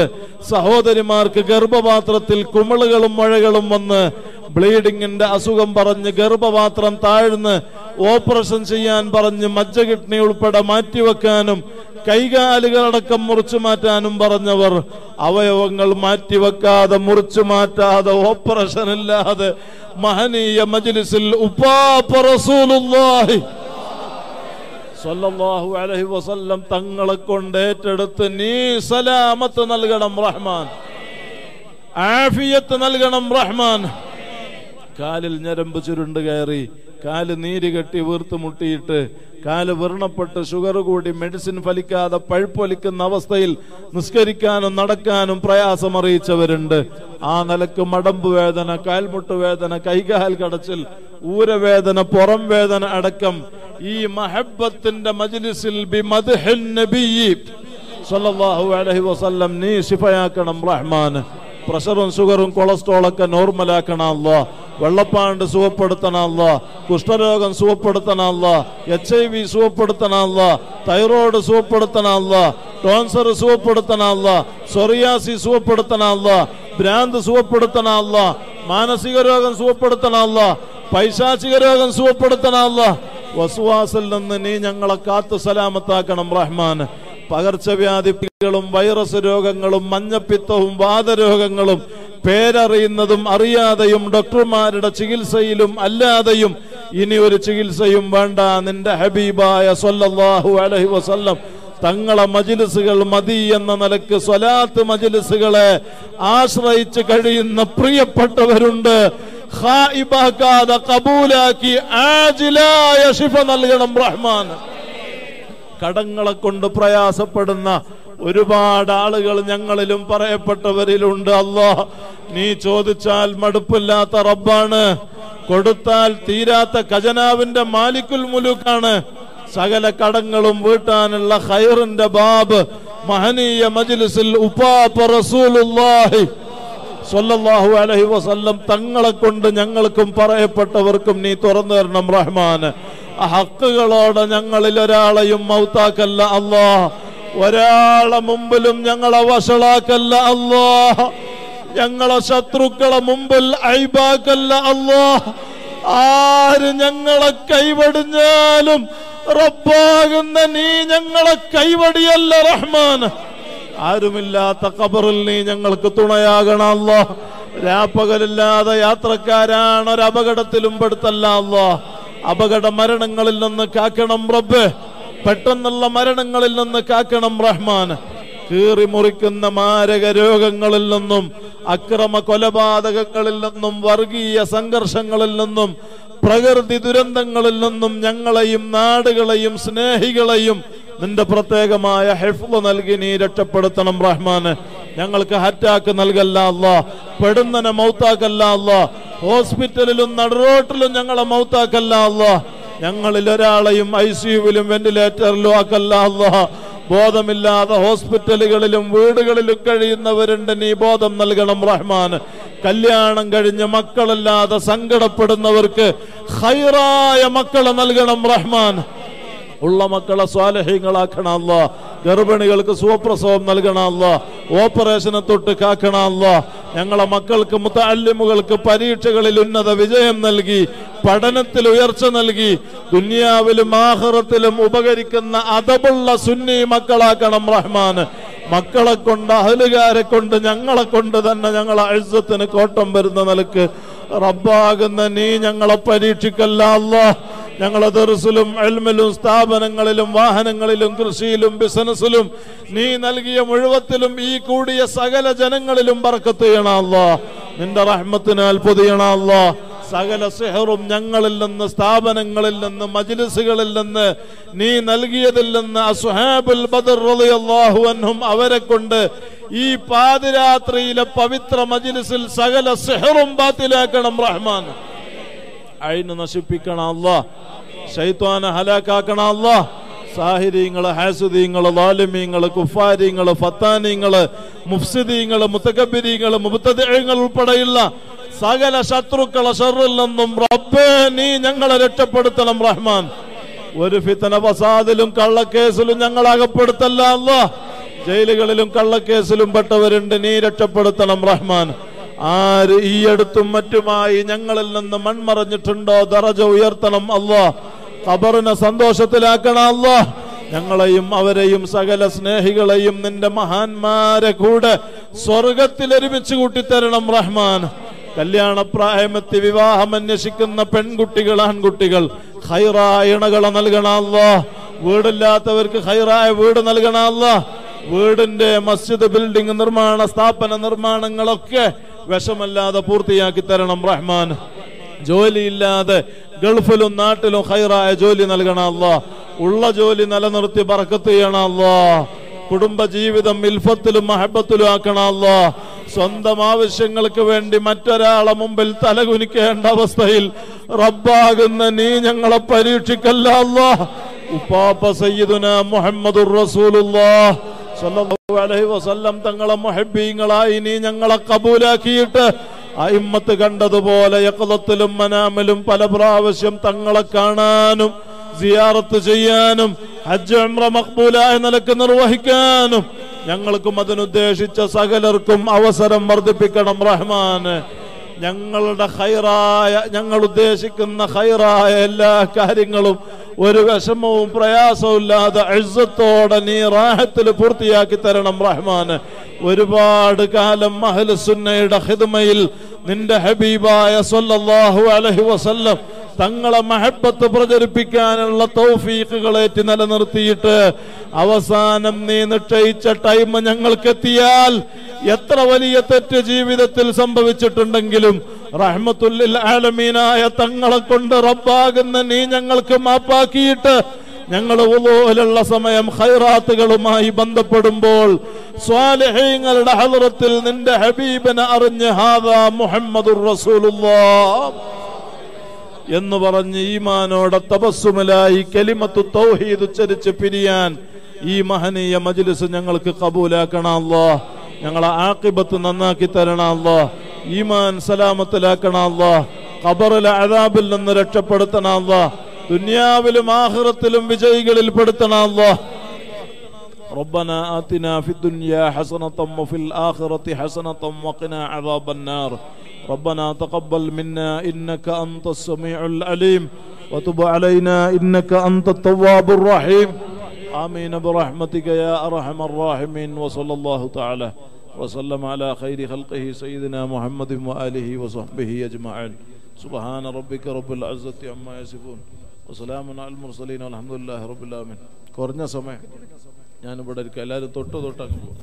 സഹോദരിമാർക്ക് ഗർഭപാത്രത്തിൽ കുമിളുകളും മുഴകളും വന്ന് ബ്ലീഡിങ്ങിന്റെ അസുഖം പറഞ്ഞ് ഗർഭപാത്രം താഴ്ന്ന് ഓപ്പറേഷൻ ചെയ്യാൻ പറഞ്ഞ് മജ്ജ കിഡ്നി ഉൾപ്പെടെ മാറ്റിവെക്കാനും കൈകാലുകളടക്കം മുറിച്ചു മാറ്റാനും പറഞ്ഞവർ അവയവങ്ങൾ മാറ്റിവെക്കാതെ മുറിച്ചു മാറ്റാതെ ഓപ്പറേഷൻ ഇല്ലാതെ മഹനീയ മജ്ലിസിൽ റസൂലുള്ളാഹി സല്ലല്ലാഹു അലഹി വസല്ലം തങ്ങളെ കൊണ്ട് ഏറ്റെടുത്ത് നീ സലാമത്ത് നൽകണം റഹ്മാൻ. ആഫിയത്ത് നൽകണം റഹ്മാൻ. കാലിൽ ഞരമ്പ് ചുരുണ്ട് കയറി കാൽ നീര് കെട്ടി വീർത്ത് മുട്ടിയിട്ട് കാൽ വൃണപ്പെട്ട് ഷുഗർ കൂടി മെഡിസിൻ ഫലിക്കാതെ പഴുപ്പൊലിക്കുന്ന അവസ്ഥയിൽ നിസ്കരിക്കാനും നടക്കാനും പ്രയാസം അറിയിച്ചവരുണ്ട്. ആ നിലയ്ക്ക് മടമ്പ് വേദന കാൽമുട്ട് വേദന കൈകാൽ കടച്ചിൽ ഊരവേദന പുറം വേദന അടക്കം. ഈ മഹബത്തിന്റെ മജ്ലിസിൽ ബി മദ്ഹിൻ നബിയ്യി സല്ലല്ലാഹു അലൈഹി വസല്ലം നീ ശിഫയാക്കണം റഹ്മാൻ പ്രഷറും ഷുഗറും കൊളസ്ട്രോളൊക്കെ നോർമലാക്കണമല്ലോ. വെള്ളപ്പാണ്ട് സുഖപ്പെടുത്തണമല്ല. കുഷ്ഠരോഗം സുഖപ്പെടുത്തണമല്ല. എച്ച് ഐ വി സുഖപ്പെടുത്തണമല്ല. തൈറോയ്ഡ് സുഖപ്പെടുത്തണമല്ല. ടോൺസർ സുഖപ്പെടുത്തണമല്ല. സൊറിയാസി സുഖപ്പെടുത്തണമല്ല. ഭ്രാന്ത് സുഖപ്പെടുത്തണമല്ല. മാനസിക രോഗം സുഖപ്പെടുത്തണമല്ല. പൈശാചിക രോഗം സുഖപ്പെടുത്തണമല്ല. വസുവാസിൽ നിന്ന് നീ ഞങ്ങളെ കാത്തു സലാമത്താക്കണം റഹ്മാൻ. പകർച്ചവ്യാധികളും വൈറസ് രോഗങ്ങളും മഞ്ഞപ്പിത്തവും വാതരോഗങ്ങളും പേരറിയുന്നതും അറിയാതെയും ഡോക്ടർമാരുടെ ചികിത്സയിലും അല്ലാതെയും ഇനി ഒരു ചികിത്സയും വേണ്ട. നിന്റെ ഹബീബായ സൊല്ലാഹു അലഹി വസല്ലം തങ്ങളെ മജിലിസുകൾ മതി എന്ന നിലയ്ക്ക് സ്വലാത്ത് മജിലിസുകളെ ആശ്രയിച്ച് കഴിയുന്ന പ്രിയപ്പെട്ടവരുണ്ട്. കബൂലാക്കി ആജിലായ ശിഫ നൽകണം റഹ്മാൻ. കടങ്ങളെ കൊണ്ട് പ്രയാസപ്പെടുന്ന ഒരുപാട് ആളുകൾ ഞങ്ങളിലും പറയപ്പെട്ടവരിലുണ്ട്. അല്ലോ നീ ചോദിച്ചാൽ മടുപ്പില്ലാത്ത റബ്ബാണ്. കൊടുത്താൽ തീരാത്ത ഖജനാവിന്റെ മാലിക്കുൽ മുലൂക്കാണ്. സകല കടങ്ങളും വീട്ടാനുള്ള ഹൈറിന്റെ ബാബ് മഹനീയ മജ്ലിസിൽ അലൈഹി വസല്ലം തങ്ങളെ കൊണ്ട് ഞങ്ങൾക്കും പറയപ്പെട്ടവർക്കും നീ തുറന്നു തരണം റഹ്മാൻ ഹക്കുകളോടെ ഞങ്ങളിൽ ഒരാളെയും മൗത്താക്കല്ല അല്ലോ. ഒരാളെ മുമ്പിലും ഞങ്ങളെ വഷളാക്കല്ല അല്ലോ. ഞങ്ങളെ ശത്രുക്കളെ മുമ്പിൽ ഐബാക്കല്ല അല്ലോ. ആര് ഞങ്ങളെ കൈവടിഞ്ഞാലും റബ്ബാകുന്ന നീ ഞങ്ങളെ കൈവടിയല്ല റഹ്മാൻ. ആരുമില്ലാത്ത കബറിൽ നീ ഞങ്ങൾക്ക് തുണയാകണ അല്ലോ. രാപ്പകലില്ലാതെ യാത്രക്കാരാണ് ഒരു അപകടത്തിലും പെടുത്തല്ല അല്ലോ. അപകട മരണങ്ങളിൽ നിന്ന് കാക്കണം റബ്ബ്. പെട്ടെന്നുള്ള മരണങ്ങളിൽ നിന്ന് കാക്കണം റഹ്മാൻ. കീറി മുറിക്കുന്ന മാരക രോഗങ്ങളിൽ നിന്നും അക്രമ കൊലപാതകങ്ങളിൽ നിന്നും വർഗീയ സംഘർഷങ്ങളിൽ നിന്നും പ്രകൃതി ദുരന്തങ്ങളിൽ നിന്നും ഞങ്ങളെയും നാടുകളെയും സ്നേഹികളെയും നിന്റെ പ്രത്യേകമായ ഹെഫ് നൽകി നീ രക്ഷപ്പെടുത്തണം റഹ്മാന്. ഞങ്ങൾക്ക് ഹറ്റാക്ക് നൽകല്ല അല്ലാ. പെടുന്നനെ മൗത്താക്കല്ല അല്ലാ. ഹോസ്പിറ്റലിലും നടുറോട്ടിലും ഞങ്ങളെ മൗത്താക്കല്ല അല്ലാ. ഞങ്ങളിൽ ഒരാളെയും ഐ സിയുവിലും വെന്റിലേറ്ററിലും ആക്കല്ല അല്ലാ. ബോധമില്ലാതെ ഹോസ്പിറ്റലുകളിലും വീടുകളിലും കഴിയുന്നവരുണ്ട്. നീ ബോധം നൽകണം റഹ്മാൻ. കല്യാണം കഴിഞ്ഞ് മക്കളില്ലാതെ സങ്കടപ്പെടുന്നവർക്ക് ഹൈറായ മക്കളെ നൽകണം റഹ്മാൻ. ഉള്ള മക്കളെ സ്വാലഹ്യങ്ങളാക്കണമല്ല ഗർഭിണികൾക്ക് സുഖപ്രസവം നൽകണമല്ല. ഓപ്പറേഷന് തൊട്ട് കാക്കണമല്ല. ഞങ്ങളെ മക്കൾക്ക് മുത്താലിമുകൾക്ക് പരീക്ഷകളിൽ ഉന്നത വിജയം നൽകി പഠനത്തിൽ ഉയർച്ച നൽകി ദുനിയാവിലും ആഹ്റത്തിലും ഉപകരിക്കുന്ന അതബുള്ള സുന്നി മക്കളാക്കണം റഹ്മാന് മക്കളെ കൊണ്ട് അഹലുകാരെ കൊണ്ട് ഞങ്ങളെ കൊണ്ട് തന്നെ ഞങ്ങളെ അഴുസത്തിന് കോട്ടം വരുന്ന നിലയ്ക്ക് റബ്ബാകുന്ന നീ ഞങ്ങളെ പരീക്ഷിക്കല്ല അല്ലാ. ഞങ്ങളെ ദർസിലും എൽമിലും സ്ഥാപനങ്ങളിലും വാഹനങ്ങളിലും കൃഷിയിലും ബിസിനസ്സിലും നീ നൽകിയ മുഴുവത്തിലും ഈ കൂടിയ സകല ജനങ്ങളിലും ബർക്കത്ത് ചെയ്യണം അല്ലാ. നിന്റെ റഹ്മത്തിനാൽ പൊതിയണ അല്ലാ. സകല സെഹറും ഞങ്ങളിൽ നിന്ന് സ്ഥാപനങ്ങളിൽ നിന്ന് മജ്ലിസുകളിൽ നിന്ന് നീ നൽകിയതിൽ നിന്ന് അസ്ഹാബുൽ ബദർ അൻഹും അവരെ കൊണ്ട് ഈ പാതിരാത്രിയിലെ പവിത്ര മജിലിസിൽ സകല സെഹറും ബാത്തിലാക്കണം റഹ്മാൻ. അയിന് നശിപ്പിക്കണം അള്ളാഹ് ശൈത്വാനെ ഹലാക്കാക്കണം അല്ലാ സാഹിര്യങ്ങൾ ഹാസുദീങ്ങൾ ലാലിമീങ്ങൾ കുഫാരിങ്ങൾ ഫത്താനിങ്ങൾ മുഫ്സിദീങ്ങൾ മുത്തകബിരിങ്ങൾ മുബത്തങ്ങൾ ഉൾപ്പെടെയുള്ള സകല ശത്രുക്കളെ ഷറിൽ നിന്നും റബ്ബേ നീ ഞങ്ങളെ രക്ഷപ്പെടുത്തണം റഹ്മാൻ. ഒരു ഫിത്തന ഫസാദിലും കള്ളക്കേസിലും ഞങ്ങൾ അകപ്പെടുത്തല്ല അല്ലാഹ്. ജയിലുകളിലും കള്ളക്കേസിലും പെട്ടവരുണ്ട് നീ രക്ഷപ്പെടുത്തണം റഹ്മാൻ. ആര് ഈ അടുത്തും മറ്റുമായി ഞങ്ങളിൽ നിന്ന് മൺമറഞ്ഞിട്ടുണ്ടോ ദറജ ഉയർത്തണം അല്ലാ ഖബറിനെ സന്തോഷത്തിലാക്കണ അല്ലാ ഞങ്ങളെയും അവരെയും സകല സ്നേഹികളെയും നിന്റെ മഹാന്മാരെ കൂടെ സ്വർഗത്തിൽ ഒരുമിച്ച് കൂട്ടിത്തരണം റഹ്മാൻ. കല്യാണപ്രായമെത്തി വിവാഹം അന്വേഷിക്കുന്ന പെൺകുട്ടികൾ ആൺകുട്ടികൾ ഹൈറായ നൽകണം വീടില്ലാത്തവർക്ക് ഹൈറായ വീട് നൽകണ അല്ലാ വീടിന്റെ മസ്ജിദ് ബിൽഡിംഗ് നിർമ്മാണ സ്ഥാപന നിർമ്മാണങ്ങളൊക്കെ വിഷമല്ലാതെ പൂർത്തിയാക്കി തരണം റഹ്മാൻ. ജോലിയില്ലാതെ ഗൾഫിലും നാട്ടിലും ഹൈറായ ജോലി നൽകണ അല്ലാ ഉള്ള ജോലി നിലനിർത്തി പറക്കത്ത് ചെയ്യണ അല്ലാ കുടുംബ ജീവിതം ഇൽഫത്തിലും മഹബത്തിലും ആക്കണ അല്ലാ സ്വന്തം ആവശ്യങ്ങൾക്ക് വേണ്ടി മറ്റൊരാളെ മുമ്പിൽ തലകുനിക്കേണ്ട അവസ്ഥയിൽ റബ്ബാകുന്ന നീ ഞങ്ങളെ പരീക്ഷിക്കല്ല അല്ലാ ഉപ്പാപ്പ സയ്യിദുന മുഹമ്മദുർ റസൂലുള്ളാ. സല്ലല്ലാഹു അലൈഹി വസല്ലം തങ്ങളെ മുഹബ്ബീങ്ങളായി നീ ഞങ്ങളെ കബൂലാക്കിയിട്ട് അയിമ്മത്ത് കണ്ടതുപോലെ യക്കളത്തിലും മനാമിലും പല പ്രാവശ്യം തങ്ങളെ കാണാനും സിയാറത്ത് ചെയ്യാനും ഹജ്ജ് ഉംറ മഖ്ബൂലായ നിലയ്ക്ക് നിർവഹിക്കാനും ഞങ്ങൾക്കും അതിനുദ്ദേശിച്ച സകലർക്കും അവസരം വർദ്ധിപ്പിക്കണം റഹ്മാന്. ഞങ്ങളുടെ ഹൈറായ ഞങ്ങൾ ഉദ്ദേശിക്കുന്ന ഹൈറായ എല്ലാ കാര്യങ്ങളും ഒരു വിഷമവും പ്രയാസവും ഇല്ലാതെ അഴുസത്തോടെ നീ റാഹത്തിൽ പൂർത്തിയാക്കി തരണം റഹ്മാന്. ഒരുപാട് കാലം അഹ്ലുസുന്നയുടെ ഹിദ്മയിൽ നിന്റെ ഹബീബായ സല്ലല്ലാഹു അലഹി വസല്ലം തങ്ങളെ മഹബത്ത് പ്രചരിപ്പിക്കാനുള്ള തൗഫീഖുകളേറ്റ് നിലനിർത്തിയിട്ട് അവസാനം നീ നിശ്ചയിച്ച ടൈം ഞങ്ങൾക്ക് എത്തിയാൽ എത്ര വലിയ തെറ്റ് ജീവിതത്തിൽ സംഭവിച്ചിട്ടുണ്ടെങ്കിലും റഹ്മത്തുല്ലിൽ ആലമീനായ തങ്ങളെ കൊണ്ട് റബ്ബാകുന്ന നീ ഞങ്ങൾക്ക് മാപ്പാക്കിയിട്ട് ഞങ്ങൾ ഉള്ള സമയം ഖൈറാത്തുകളുമായി ബന്ധപ്പെടുമ്പോൾ സ്വാലിഹീങ്ങളുടെ ഹലറത്തിൽ നിന്റെ ഹബീബിനെ അറിഞ്ഞ് ഹാദാ മുഹമ്മദുർ റസൂലുള്ളാഹ് എന്ന് പറഞ്ഞ് ഈമാനോടെ തപസ്സുമലായി കലിമത്തു തൗഹീദ് ഉച്ചരിച്ച് പിരിയാൻ ഈ മഹനീയ മജ്ലിസ് ഞങ്ങൾക്ക് കബൂലാക്കണം അല്ലാ ഞങ്ങളെ ആക്കിബത്ത് നന്നാക്കി തരണം അല്ലാ ഈമാൻ സലാമത്തിലാക്കണം അല്ലാ ഖബറിലെ അദാബിൽ നിന്ന് രക്ഷപ്പെടുത്തണം അല്ലാ ദുനിയാവിലും ആഖിറത്തിലും വിജയികളിൽ പെടുത്തണം അല്ലാ ربنا آتنا في الدنيا حسنة وفي الآخرة حسنة وقنا عذاب النار ربنا تقبل منا إنك أنت السميع العليم وتب علينا إنك أنت التواب الرحيم آمين برحمتك يا أرحم الراحمين وصلى الله تعالى وسلم على خير خلقه سيدنا محمد وآله وصحبه أجمعين سبحان ربك رب العزة عما يصفون وسلام على المرسلين والحمد لله رب العالمين കുറഞ്ഞ സമയം ഞാനിവിടെ ഇരിക്കും എല്ലാവരും തൊട്ട് തൊട്ട് അങ്ങ് പോകും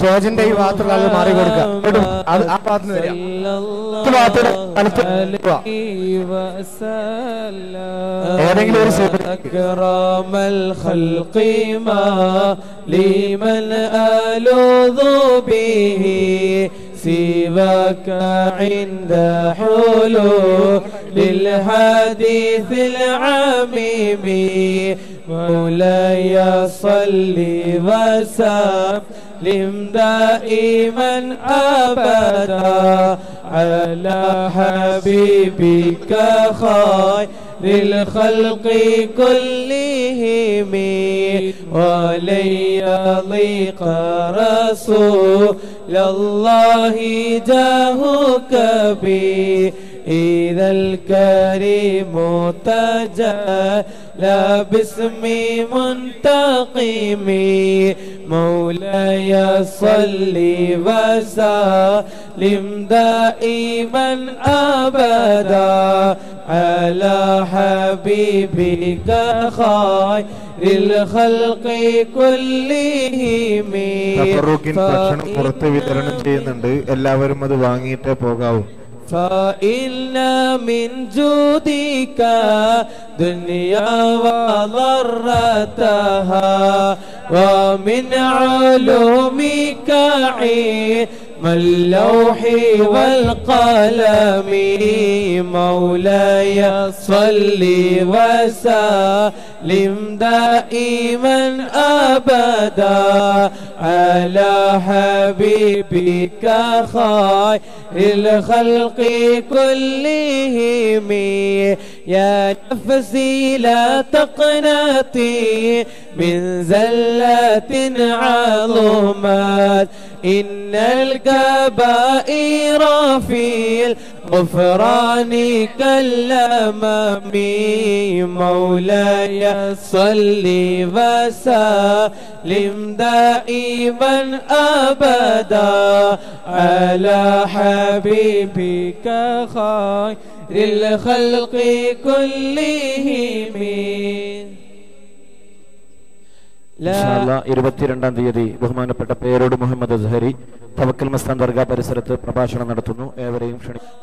സ്റ്റേജിന്റെ ഈ ഭാഗത്തുള്ള ആളുകൾ മാറി കൊടുക്കുക ഇങ്ങോട്ടും അത് ആ ഭാഗത്ത് വരിക ഈ ഭാഗത്തോട് വലത്ത് പോവാ. ഏതെങ്കിലും ഒരു സൈഡ് أكرم الخلق ما لمن ألوذ به سواك عند حلول للحديث العميم مولاي صل وسلم سلم دائما أبدا على حبيبك خير للخلق كلهم ولي يضيق رسول الله جاه كبير إذا الكريم تجاه تجلى باسم منتقم مولاي صل وسلم دائما أبدا على حبيبك خير الخلق كلهم തബറുക്കിൻ ഭക്ഷണം പുറത്ത് വിതരണം ചെയ്യുന്നുണ്ട് എല്ലാവരും അത് വാങ്ങിയിട്ടേ പോകാവൂ فإن من جودك دنيا وضرتها ومن علومك علم اللوح والقلم مولاي صل وسلم دائما أبدا على حبيبك خير الخلق كلهم. يا نفسي لا تقنطي من زلة عظمت. إن من القبائر في الغفران كالأمام مولاي صل وسلم دائما أبدا على حبيبك خير الخلق كلهم. ഇരുപത്തിരണ്ടാം തീയതി ബഹുമാനപ്പെട്ട പേരോട് മുഹമ്മദ് അസ്ഹരി തവക്കൽ മസ്താൻ ദർഗ പരിസരത്ത് പ്രഭാഷണം നടത്തുന്നു. ഏവരെയും ക്ഷണിക്കുന്നു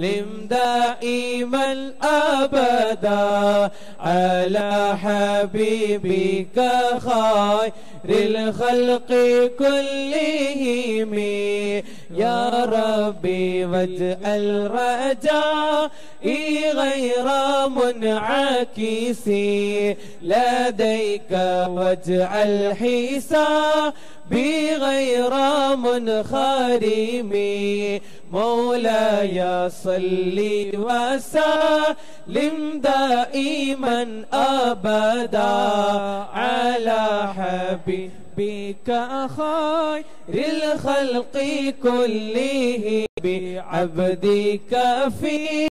سلم دائما أبدا على حبيبك خير الخلق كلهم. يا ربي وجه الرجاء غير منعكس. لديك وجه الحساب غير منخرمي مولاي صل وسلم دائما أبدا على حبيبك خير الخلق كلهم بعبدك في